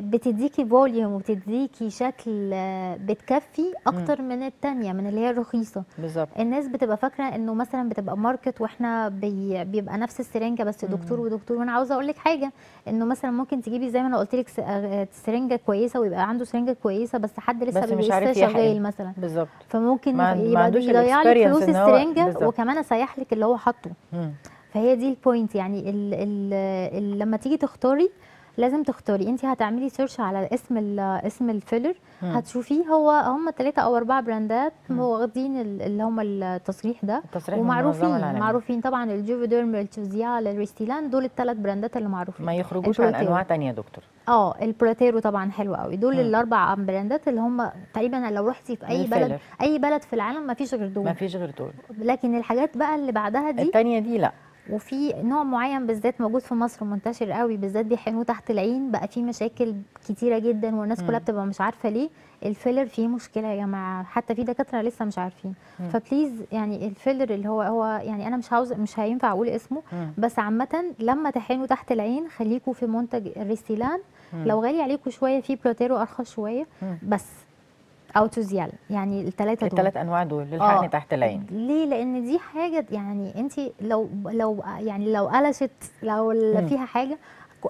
بتديكي volume وبتديكي شكل آه بتكفي أكتر من التانية من اللي هي الرخيصة. بالظبط. الناس بتبقى فاكرة إنه مثلا بتبقى ماركت وإحنا بي بيبقى نفس السرنجة بس دكتور ودكتور. وأنا عاوزة أقول لك حاجة إنه مثلا ممكن تجيبي زي ما أنا قلت لك آه، سرنجة كويسة ويبقى عنده سرنجة كويسة بس حد لسه بس مش عارف شغال. مثلا. بالظبط. فممكن يبقى يضيع لك فلوس السرنجة. وكمان يسيح لك اللي هو حاطه. فهي دي ال point يعني. ال ال ال لما تيجي تختاري لازم تختاري انت هتعملي search على اسم اسم الفيلر. هتشوفيه هو هم ثلاثة أو أربعة brandات واخدين ال- اللي هم التصريح ده التصريح ومعروفين. معروفين طبعا الجوفيديرم التيوزيال الريستيلان دول الثلاث brandات اللي معروفين ما يخرجوش عن. أنواع تانية يا دكتور آه البلوتيرو طبعا حلو قوي دول. الأربع brandات اللي هم تقريبا لو رحتي في أي. بلد أي بلد في العالم ما فيش غير دول ما فيش غير دول لكن الحاجات بقى اللي بعدها دي التانية دي لا وفي نوع معين بالذات موجود في مصر منتشر قوي بالذات بيحقنوه تحت العين بقى فيه مشاكل كتيرة جدا والناس كلها. بتبقى مش عارفة ليه الفيلر فيه مشكلة يا جماعة حتى في دكاترة لسه مش عارفين مم. ف please يعني الفيلر اللي هو هو يعني أنا مش عاوز مش هينفع أقول اسمه مم. بس عامة لما تحقنوا تحت العين خليكوا في منتج الريستيلان. لو غالي عليكم شوية في بلوتيرو أرخص شوية. بس أو تيوزيال يعني الثلاثه دول. الثلاث أنواع دول للحقن آه. تحت العين. ليه؟ لأن دي حاجة يعني انت لو لو يعني لو قلشت لو فيها حاجة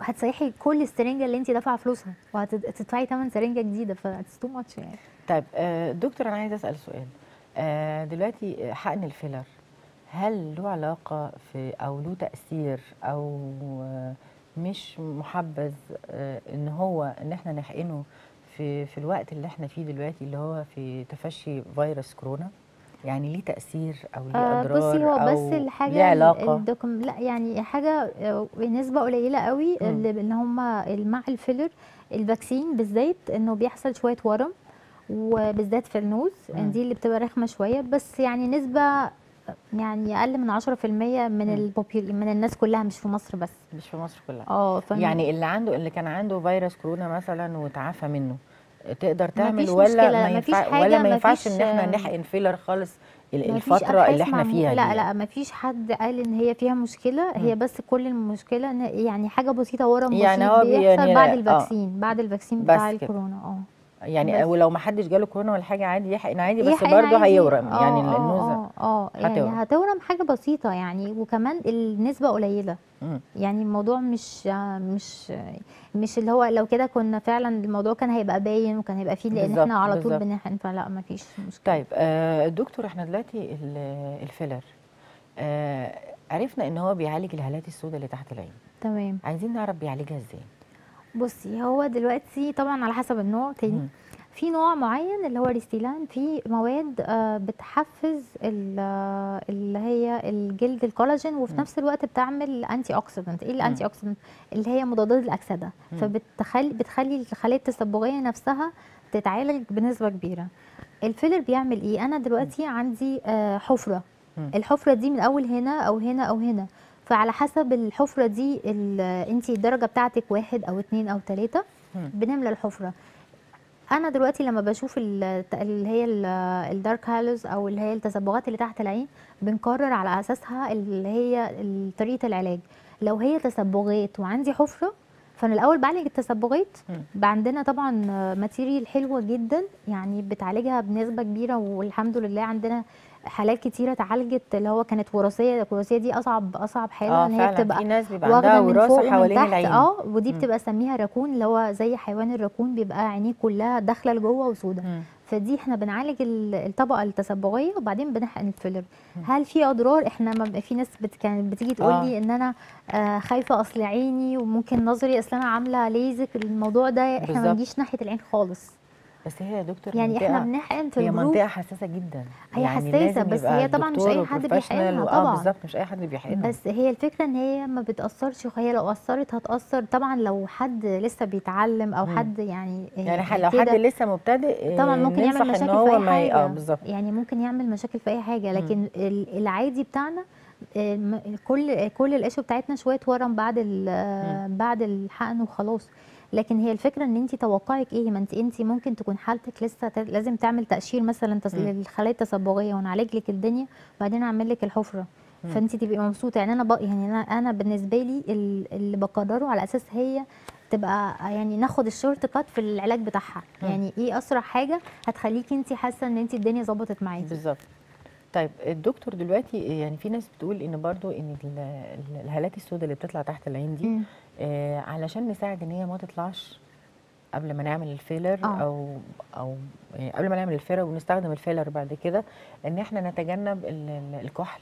هتسيحي كل السرنجة اللي انت دافعة فلوسها وهتدفعي ثمن سرنجة جديدة that's too much يعني. طيب آه، دكتور أنا عايزة أسأل سؤال. آه، دلوقتي حقن الفيلر هل له علاقة في أو له تأثير أو مش محبذ إن هو إن إحنا نحقنه في في الوقت اللي إحنا فيه دلوقتي اللي هو في تفشي فيروس كورونا يعني ليه تأثير أو ليه آه أضرار بصي هو بس الحاجة ليه علاقة الدوكم لا يعني حاجة آه، نسبة قليلة قوي. اللي اللي هم مع الفيلر الفاكسين بالذات إنه بيحصل شوية ورم وبالذات في النوز. دي اللي بتبقى رخمة شوية بس يعني نسبة يعني أقل من 10% من. ال people من الناس كلها مش في مصر بس مش في مصر كلها آه يعني اللي عنده اللي كان عنده فيروس كورونا مثلا وتعافى منه تقدر تعمل مفيش ولا ما ينفع ولا ما ينفعش إن إحنا نحقن فيلر خالص الفترة اللي إحنا فيها لا دي لا ما فيش حد قال إن هي فيها مشكلة هي بس كل المشكلة إن يعني حاجة بسيطة ورم يعني بيحصل يعني- بعد آه. ال vaccine بعد ال vaccine بتاع. الكورونا آه يعني. ولو ما حدش جاله كورونا ولا حاجة عادي يحقن عادي بس يحقن برضه. هيورم آه، يعني آه، النوزة آه آه يعني هتورم. هتورم حاجة بسيطة يعني وكمان النسبة قليلة مم. يعني الموضوع مش مش مش اللي هو لو كده كنا فعلا الموضوع كان هيبقى باين وكان هيبقى فيه لأن إحنا على طول. بنحقن فلا ما فيش مشكلة طيب آه دكتور إحنا دلوقتي ال- الفيلر آه عرفنا إن هو بيعالج الهالات السوداء اللي تحت العين تمام عايزين نعرف بيعالجها إزاي بصي هو دلوقتي طبعا على حسب النوع تاني. مم. في نوع معين اللي هو ريستيلان في مواد آه، بتحفز آه، اللي هي الجلد الكولاجين وفي مم. نفس الوقت بتعمل antioxidant إيه ال antioxidant اللي هي مضادات الأكسدة. مم. فبتخلي بتخلي الخلايا التصبغيه نفسها تتعالج بنسبة كبيرة. الفيلر بيعمل إيه؟ أنا دلوقتي عندي آه، حفرة. الحفرة دي من أول هنا أو هنا أو هنا. فعلى حسب الحفرة دي انت الدرجة بتاعتك واحد أو اتنين أو تلاتة. بنملى الحفرة. أنا دلوقتي لما بشوف ال- اللي هي الدارك هالوز أو اللي هي التصبغات اللي تحت العين بنقرر على أساسها اللي هي طريقة العلاج. لو هي تصبغات وعندي حفرة فأنا الأول بعالج التصبغات عندنا طبعا ماتيريال حلوة جدا يعني بتعالجها بنسبة كبيرة والحمد لله عندنا حالات كتيرة اتعالجت اللي هو كانت وراثية الوراثية دي أصعب أصعب حالة آه إن هي بتبقى في ناس بيبقى عندها واخده من فوق وراثه حوالين تحت. العين. آه ودي. بتبقى سميها راكون اللي هو زي حيوان الراكون بيبقى عينيه كلها داخلة لجوه وسودة. مم. فدي إحنا بنعالج ال- الطبقة التصبغيه وبعدين بنحقن الفيلر هل في أضرار؟ إحنا ما بقى في ناس بت كانت بتيجي تقول آه. لي إن أنا آه خايفة أصل عيني وممكن نظري أصل أنا عاملة ليزك الموضوع ده إحنا. ما نجيش ناحية العين خالص. بس هي يا دكتور يعني منطقة- إحنا بنحقن في هي الجروب. منطقة حساسة جدا. هي يعني لازم بس هي طبعاً مش أي حد بيحقنها و- طبعاً. آه بالظبط مش أي حد بيحقنها. بس هي الفكرة إن هي ما بتأثرش هي لو أثرت هتأثر. طبعا لو حد لسه بيتعلم أو. حد يعني يعني ح- لو حد لسه مبتدئ طبعا آه، ممكن ننصح يعمل مشاكل في أي ي- آه حاجة. بالظبط. يعني ممكن يعمل مشاكل في أي حاجة لكن ال- العادي بتاعنا آه، كل كل القشو بتاعتنا شوية ورم بعد آه، بعد الحقن وخلاص. لكن هي الفكرة إن انت توقعك إيه ما انت انت ممكن تكون حالتك لسه لازم تعمل تقشير مثلا. للخلايا التصبغيه ونعالج لك الدنيا وبعدين أملا لك الحفرة. فانت تبقي مبسوطة يعني أنا بق يعني أنا أنا بالنسبة لي ال- اللي بقرره على أساس هي تبقى يعني ناخد ال short cut في العلاج بتاعها. يعني إيه أسرع حاجة هتخليكي انت حاسة إن انت الدنيا ظبطت معاكي بالظبط طيب الدكتور دلوقتي يعني في ناس بتقول إن برضو إن ال- ال- الهالات السوداء اللي بتطلع تحت العين دي مم. آه علشان نساعد إن هي ما تطلعش قبل ما نعمل الفيلر آه. أو أو يعني قبل ما نعمل الفيلر ونستخدم الفيلر بعد كده إن إحنا نتجنب ال- ال- الكحل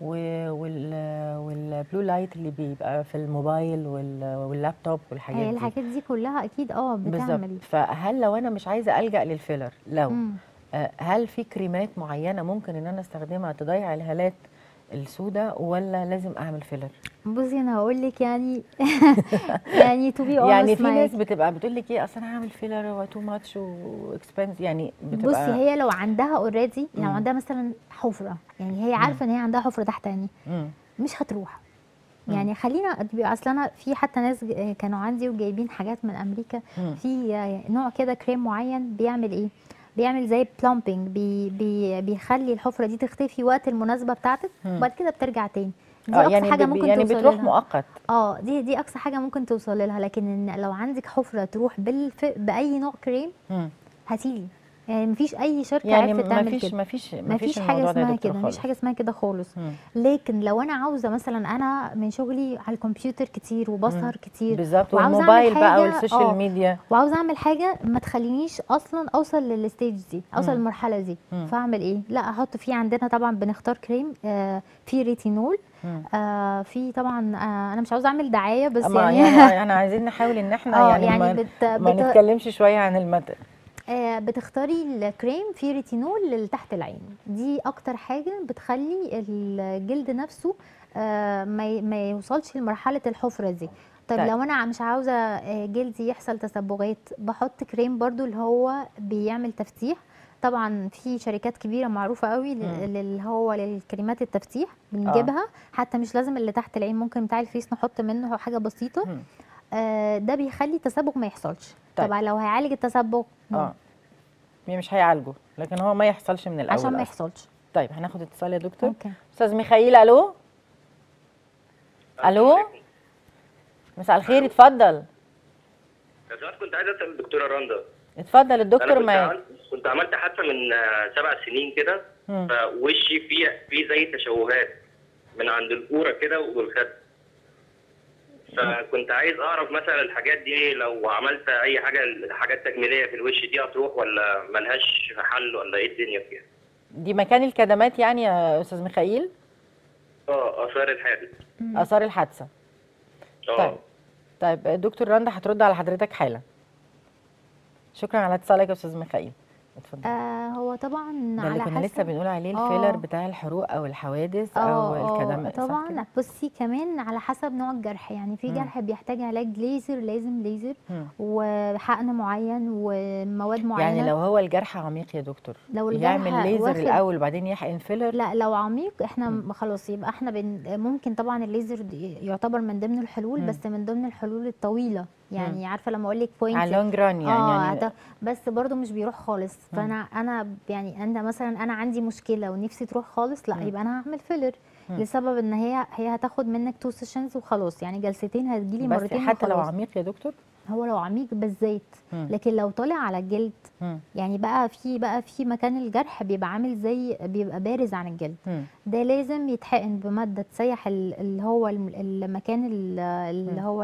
وال وال blue light اللي بيبقى في الموبايل وال- واللابتوب والحاجات هي دي الحاجات دي كلها أكيد آه بالظبط بتعمل فهل لو أنا مش عايزة ألجأ للفيلر لو مم. آه، هل في كريمات معينة ممكن إن أنا أستخدمها تضيع الهالات السوداء ولا لازم أعمل فيلر بصي أنا هقول لك يعني يعني to be يعني في ناس بتبقى بتقول لك إيه أصل أنا هعمل فيلر too much و expensive يعني بتبقى بصي هي لو عندها already لو. عندها مثلا حفرة يعني هي عارفة إن هي عندها حفرة تحت عيني. مش هتروح. يعني خلينا أصل أنا في حتى ناس كانوا عندي وجايبين حاجات من أمريكا. في نوع كده كريم معين بيعمل إيه بيعمل زي plumping بي بي بيخلي الحفرة دي تختفي وقت المناسبة بتاعتك. وبعد كده بترجع تاني دي آه أقصى يعني حاجة ممكن يعني توصلي بتروح لها. مؤقت آه دي دي أقصى حاجة ممكن توصلي لها لكن إن لو عندك حفرة تروح بالف... بأي نوع كريم مم. هاتيلي يعني مفيش أي شركة يعني عرفت تعمل فيش كده ما فيش ما مفيش فيش حاجة اسمها كده مفيش. حاجة اسمها كده خالص مم. لكن لو أنا عاوزة مثلا أنا من شغلي على الكمبيوتر كتير وبسهر كتير بالظبط والموبايل بقى وال social آه. ميديا وعاوزه أعمل حاجة ما تخلينيش أصلا أوصل لل stage دي أوصل. للمرحلة دي مم. فأعمل إيه لا أحط فيه عندنا طبعا بنختار كريم آه فيه ريتينول. آه في طبعا آه أنا مش عاوزة أعمل دعاية بس يعني, يعني إحنا عايزين نحاول إن إحنا آه يعني, يعني ما, بت ما بت نتكلمش شوية عن المد آه بتختاري الكريم فيه ريتينول اللي تحت العين. دي أكتر حاجة بتخلي الجلد نفسه آه ما يوصلش لمرحلة الحفرة دي. طيب, طيب. لو أنا مش عاوزة آه، جلدي يحصل تصبغات بحط كريم برضو اللي هو بيعمل تفتيح. طبعا في شركات كبيرة معروفة قوي اللي هو للكريمات التفتيح بنجيبها. حتى مش لازم اللي تحت العين ممكن بتاع ال face نحط منه حاجة بسيطة. آه ده بيخلي التصبغ ما يحصلش. طيب. طبعا لو هيعالج التصبغ آه. مش هيعالجه لكن هو ما يحصلش من الأول عشان ما أصلاً. يحصلش. طيب هناخد اتصال يا دكتور. okay. أستاذ ميخائيل ألو؟ ألو؟ مساء الخير اتفضل. يا سؤال كنت عايز أسأل الدكتوره رندا اتفضل الدكتور معاك. كنت عملت حادثة من آه، سبع سنين كده. فوشي فيه فيه زي تشوهات من عند القوره كده والخد. فكنت عايز أعرف مثلا الحاجات دي لو عملت أي حاجة حاجات تجميلية في الوش دي هتروح ولا ملهاش حل ولا إيه الدنيا فيها؟ دي مكان الكدمات يعني يا أستاذ ميخائيل؟ آه آثار الحادث. آثار الحادثة. طيب آه. طيب دكتور رندا هترد على حضرتك حالا. شكرا على اتصالك يا أستاذ ميخائيل. اتفضل آه هو طبعا ده على اللي كنا لسه بنقول عليه آه. الفيلر بتاع الحروق أو الحوادث أو آه صح كده؟ طبعا بصي كمان على حسب نوع الجرح يعني في. جرح بيحتاج علاج ليزر لازم ليزر. وحقن معين ومواد معينة يعني لو هو الجرح عميق يا دكتور لو الجرح يعمل ليزر الأول وبعدين يحقن فيلر لا لو عميق إحنا. خلاص يبقى إحنا بن ممكن طبعا الليزر يعتبر من ضمن الحلول. بس من ضمن الحلول الطويلة يعني عارفة لما أقول لك point على ال long run يعني, آه يعني بس برضو مش بيروح خالص. فأنا أنا يعني أنا مثلا أنا عندي مشكلة ونفسي تروح خالص لأ. يبقى أنا هعمل فيلر. لسبب إن هي هي هتاخد منك two sessions وخلاص يعني جلستين هتجيلي بس مرتين حتى لو. عميق يا دكتور هو لو عميق بالذات مم. لكن لو طالع على الجلد. يعني بقى في بقى في مكان الجرح بيبقى عامل زي بيبقى بارز عن الجلد. ده لازم يتحقن بمادة تسيح ال- اللي هو الم- المكان ال- اللي. هو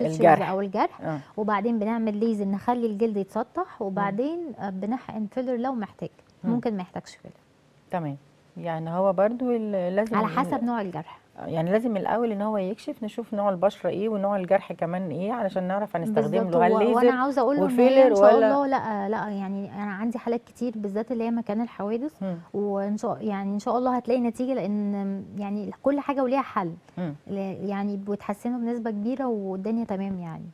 الجرح. أو الجرح آه وبعدين بنعمل ليزر نخلي الجلد يتسطح وبعدين آه، بنحقن فيلر لو محتاج مم. ممكن ما يحتاجش فيلر تمام يعني هو برضو لازم على حسب نوع الجرح يعني لازم الأول إن هو يكشف نشوف نوع البشرة إيه ونوع الجرح كمان إيه علشان نعرف هنستخدم له هل و- وأنا ليزر عاوزة أقول له إن شاء ولا- الله لأ لأ يعني أنا عندي حالات كتير بالذات اللي هي مكان الحوادث. وإن شاء يعني إن شاء الله هتلاقي نتيجة لأن يعني كل حاجة وليها حل. ل- يعني بتحسنه بنسبة كبيرة والدنيا تمام يعني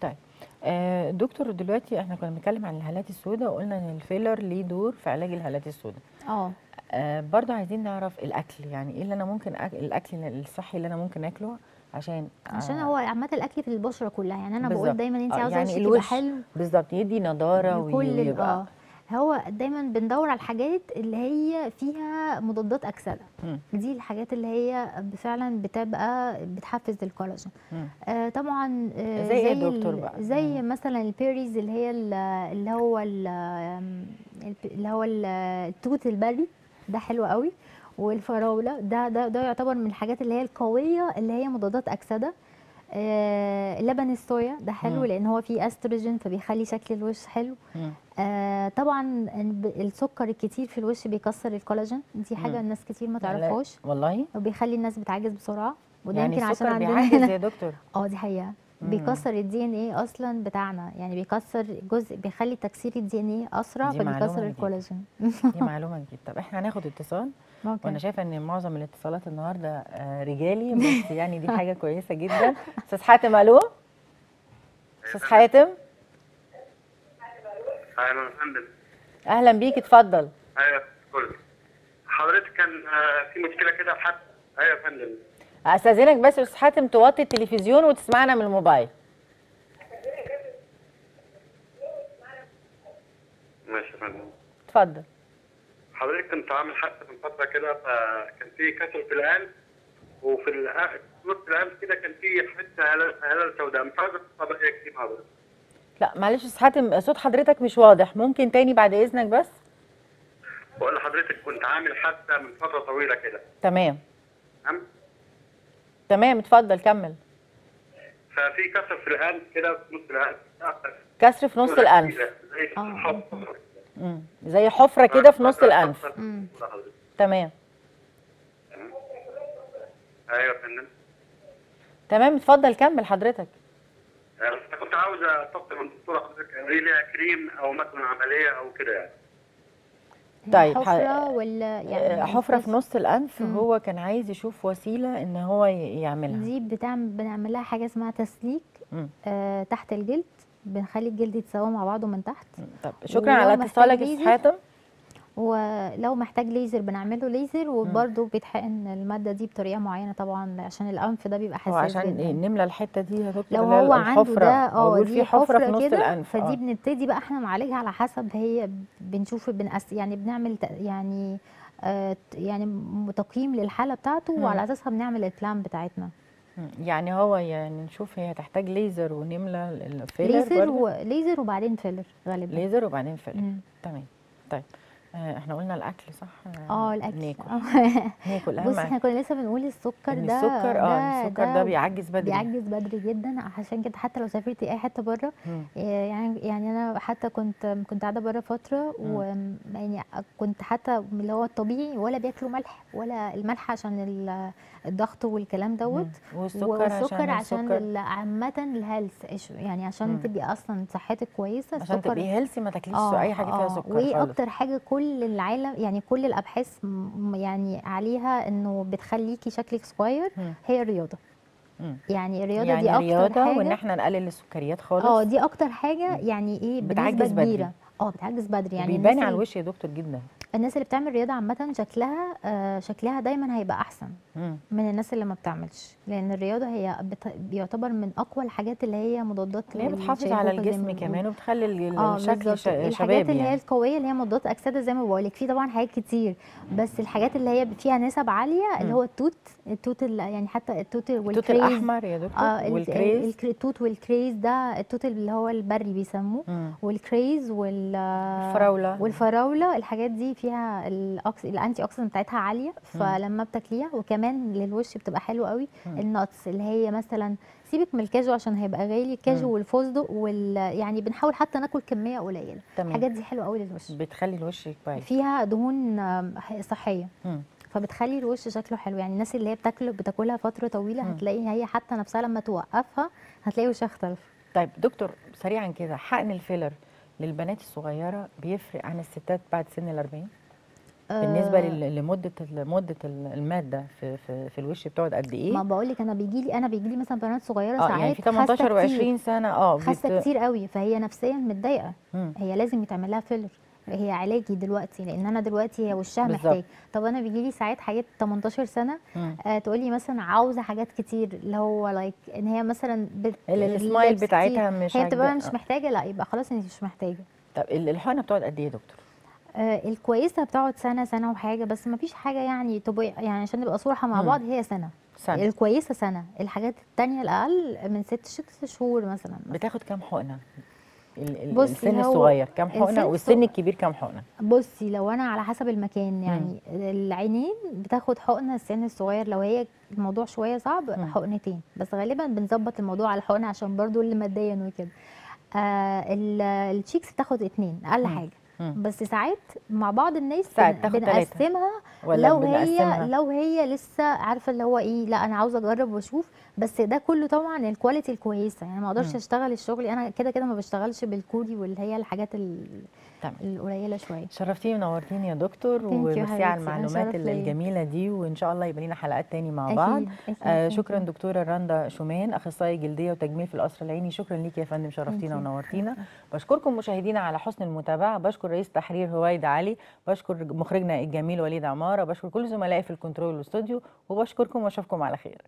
طيب آه، دكتور دلوقتي إحنا كنا بنتكلم عن الهالات السوداء وقلنا إن الفيلر ليه دور في علاج الهالات السوداء آه آه برضه عايزين نعرف الأكل يعني إيه اللي أنا ممكن أك... الأكل الصحي اللي أنا ممكن آكله عشان عشان آه، هو عامة الاكل في البشرة كلها يعني أنا بقول. دايما انت آه، عاوزة يعني الوش حلو بالظبط يدي نضارة ويبقى آه هو دايما بندور على الحاجات اللي هي فيها مضادات أكسدة. دي الحاجات اللي هي فعلا بتبقى بتحفز الكولاجين. آه طبعا آه زي إيه يا ال- دكتور بقى؟ زي مثلا ال berries اللي هي ال- اللي هو اللي هو ال- التوت البري ده حلو قوي والفراولة ده ده ده يعتبر من الحاجات اللي هي القوية اللي هي مضادات أكسدة آه لبن الصويا ده حلو مم. لأن هو فيه أستروجين فبيخلي شكل الوش حلو. آه طبعا السكر الكتير في الوش بيكسر الكولاجين دي حاجة مم. الناس كتير ما تعرفهاش والله وبيخلي الناس بتعجز بسرعة وده يعني يمكن عشان عندنا بيعجز يا دكتور آه دي حقيقة. بيكسر ال DNA أصلا بتاعنا يعني بيكسر جزء بيخلي تكسير ال DNA اسرع فبيكسر. الكولاجين. دي معلومة جديدة. طب إحنا هناخد اتصال؟ وأنا ممكن شايفة إن معظم الاتصالات النهارده آه، رجالي بس يعني دي حاجة كويسة جدا. أستاذ حاتم ألو؟ أستاذ حاتم؟ أهلا وسهلا أهلا بيك اتفضل. أيوه حضرتك كان آه، في مشكلة كده في حد؟ أيوه يا فندم. استاذنك بس يا أستاذ حاتم توطي التلفزيون وتسمعنا من الموبايل. ماشي يا فندم. اتفضل. حضرتك كنت عامل حادثه من فترة كده فكان في كسر في القلب وفي نص القلب كده كان في حتة هلال سوداء. مش عايز بقى كتير حضرتك. لا معلش يا أستاذ حاتم صوت حضرتك مش واضح. ممكن تاني بعد إذنك بس؟ بقول لحضرتك كنت عامل حادثة من فترة طويلة كده. تمام. تمام؟ تمام اتفضل كمل. ففي كسر في القلب كده في نص القلب. كسر في نص الانف زي آه. زي حفرة كده في نص الانف. تمام. أيوه يا فندم. تمام اتفضل كمل حضرتك. كنت عاوز اطلب من الدكتوره حضرتك قال لي كريم أو مثلا عملية أو كده يعني. طيب، حفرة ولا آه، يعني حفرة في نص الأنف مم. هو كان عايز يشوف وسيلة إن هو يعملها. دي بتعمل بنعمل لها حاجة اسمها تسليك. آه تحت الجلد. بنخلي الجلد يتساوى مع بعضه من تحت. طب شكرا على اتصالك يا حاتم ولو محتاج ليزر بنعمله ليزر وبرده بيتحقن المادة دي بطريقة معينة طبعا عشان الأنف ده بيبقى حساس عشان إيه نملى الحتة دي يا دكتور لو هو عنده. ده آه في حفرة في نص الأنف فدي آه. بنبتدي بقى إحنا نعالجها على حسب هي بنشوف بنقس يعني بنعمل يعني آه يعني تقييم للحالة بتاعته مم. وعلى أساسها بنعمل ال plan بتاعتنا. يعني هو يعني نشوف هي هتحتاج ليزر ونملى الفيلر ليزر؟ وليزر وبعدين فيلر غالبا ليزر وبعدين فيلر. تمام طيب إحنا قلنا الأكل صح آه الأكل ناكل آه. ناكل بص إحنا كنا لسه بنقول السكر ده السكر آه السكر ده بيعجز بدري بيعجز بدري جدا عشان كده حتى لو سافرتي أي حتة بره مم. يعني يعني أنا حتى كنت كنت قاعدة بره فترة ويعني كنت حتى اللي هو الطبيعي ولا بياكلوا ملح ولا الملح عشان ال- الضغط والكلام دوت. والسكر والسكر عشان السكر ال- عامة ال health يعني عشان. تبقي أصلا صحتك كويسة عشان تبقي healthy ما تاكليش آه، أي حاجة فيها آه. سكر وإيه أكتر حاجة كل العالم يعني كل الأبحاث يعني عليها إنه بتخليكي شكلك صغير. هي الرياضة. يعني الرياضة يعني دي أكتر وإن حاجة إحنا نقلل السكريات خالص آه دي أكتر حاجة يعني إيه بتعجز بنسبة بدري. كبيرة آه بتعجز بدري يعني بيبان على الوش يا دكتور جدا الناس اللي بتعمل رياضة عامة شكلها آه شكلها دايما هيبقى أحسن مم. من الناس اللي ما بتعملش لأن الرياضة هي بت... بيعتبر من أقوى الحاجات اللي هي مضادات اللي هي بتحافظ على الجسم. كمان وبتخلي آه الشكل بالظبط ش- الحاجات شباب اللي هي يعني القوية اللي هي مضادات أكسدة زي ما بقول لك في طبعا حاجات كتير بس الحاجات اللي هي فيها نسب عالية اللي. هو التوت التوت ال- يعني حتى التوت التوت والكريز الأحمر يا دكتور ال- والكريز ال- التوت والكريز ده التوت اللي هو البري بيسموه. والكريز وال الفراولة والفراولة الحاجات دي فيها الأكس... ال antioxidant بتاعتها عالية فلما بتاكليها وكمان للوش بتبقى حلوة قوي. مم. ال nuts اللي هي مثلا سيبك من الكاجو عشان هيبقى غالي الكاجو. والفستق وال يعني بنحاول حتى ناكل كمية قليلة. الحاجات دي حلوة قوي للوش. بتخلي الوش كويس. فيها دهون آم، صحية. مم. فبتخلي الوش شكله حلو. يعني الناس اللي هي بتاكل بتاكلها فترة طويلة. هتلاقي هي حتى نفسها لما توقفها هتلاقي وشها اختلف. طيب دكتور سريعا كده حقن الفيلر. للبنات الصغيرة بيفرق عن الستات بعد سن ال 40 بالنسبة آه، لمدة مدة ال- المادة في في, في الوش بتقعد قد إيه؟ ما بقول لك أنا بيجي لي أنا بيجي لي مثلا بنات صغيرة آه ساعات يعني في خاسة 18 كتير. و20 سنة آه خاسة كتير قوي فهي نفسيا متضايقة. هي لازم يتعمل لها فيلر هي علاجي دلوقتي لأن أنا دلوقتي هي وشها. محتاج طب أنا بيجي لي ساعات حاجات 18 سنة مم. آه تقولي مثلا عاوزة حاجات كتير اللي هو like إن هي مثلا بت... ال- السمايل بتاعتها. مش هي بتبقى. مش آه. محتاجة لا يبقى خلاص انت مش محتاجة طب ال- الحقنة بتقعد قد إيه يا دكتور آه الكويسة بتقعد سنة سنة وحاجة بس ما فيش حاجة يعني تبقى يعني عشان نبقى صراحة مع مم. بعض هي سنة سنة الكويسة سنة الحاجات التانية الأقل من ست ست شهور مثلا بتاخد كام حقنة بصي، السن الصغير كام حقنة والسن الكبير كام حقنة بصي لو أنا على حسب المكان يعني العينين بتاخد حقنة السن الصغير لو هي الموضوع شوية صعب مم. حقنتين بس غالبا بنظبط الموضوع على الحقنة عشان برضو اللي ماديا وكده آه ال- التشيكس بتاخد اتنين أقل مم. حاجة. بس ساعات مع بعض الناس. بنقسمها لو هي لو هي لسه عارفة اللي هو إيه لأ أنا عاوزة أجرب وأشوف بس ده كله طبعا الكواليتي الكويسة يعني ما أقدرش. أشتغل الشغل أنا كده كده ما بشتغلش بالكوري واللي هي الحاجات ال- تمام. القليلة شوية. شرفتيني ونورتيني يا دكتور وميرسي على المعلومات. الجميلة دي وإن شاء الله يبقى لنا حلقات تاني مع أكيد، بعض. أكيد. آه شكرا you. دكتورة رندا شومان اخصائي جلدية وتجميل في القصر العيني. شكرا ليكي يا فندم شرفتينا. ونورتينا. بشكركم مشاهدينا على حسن المتابعة. بشكر رئيس تحرير هويدا علي. بشكر مخرجنا الجميل وليد عمارة. بشكر كل زملائي في الكنترول والأستوديو. وبشكركم وأشوفكم على خير.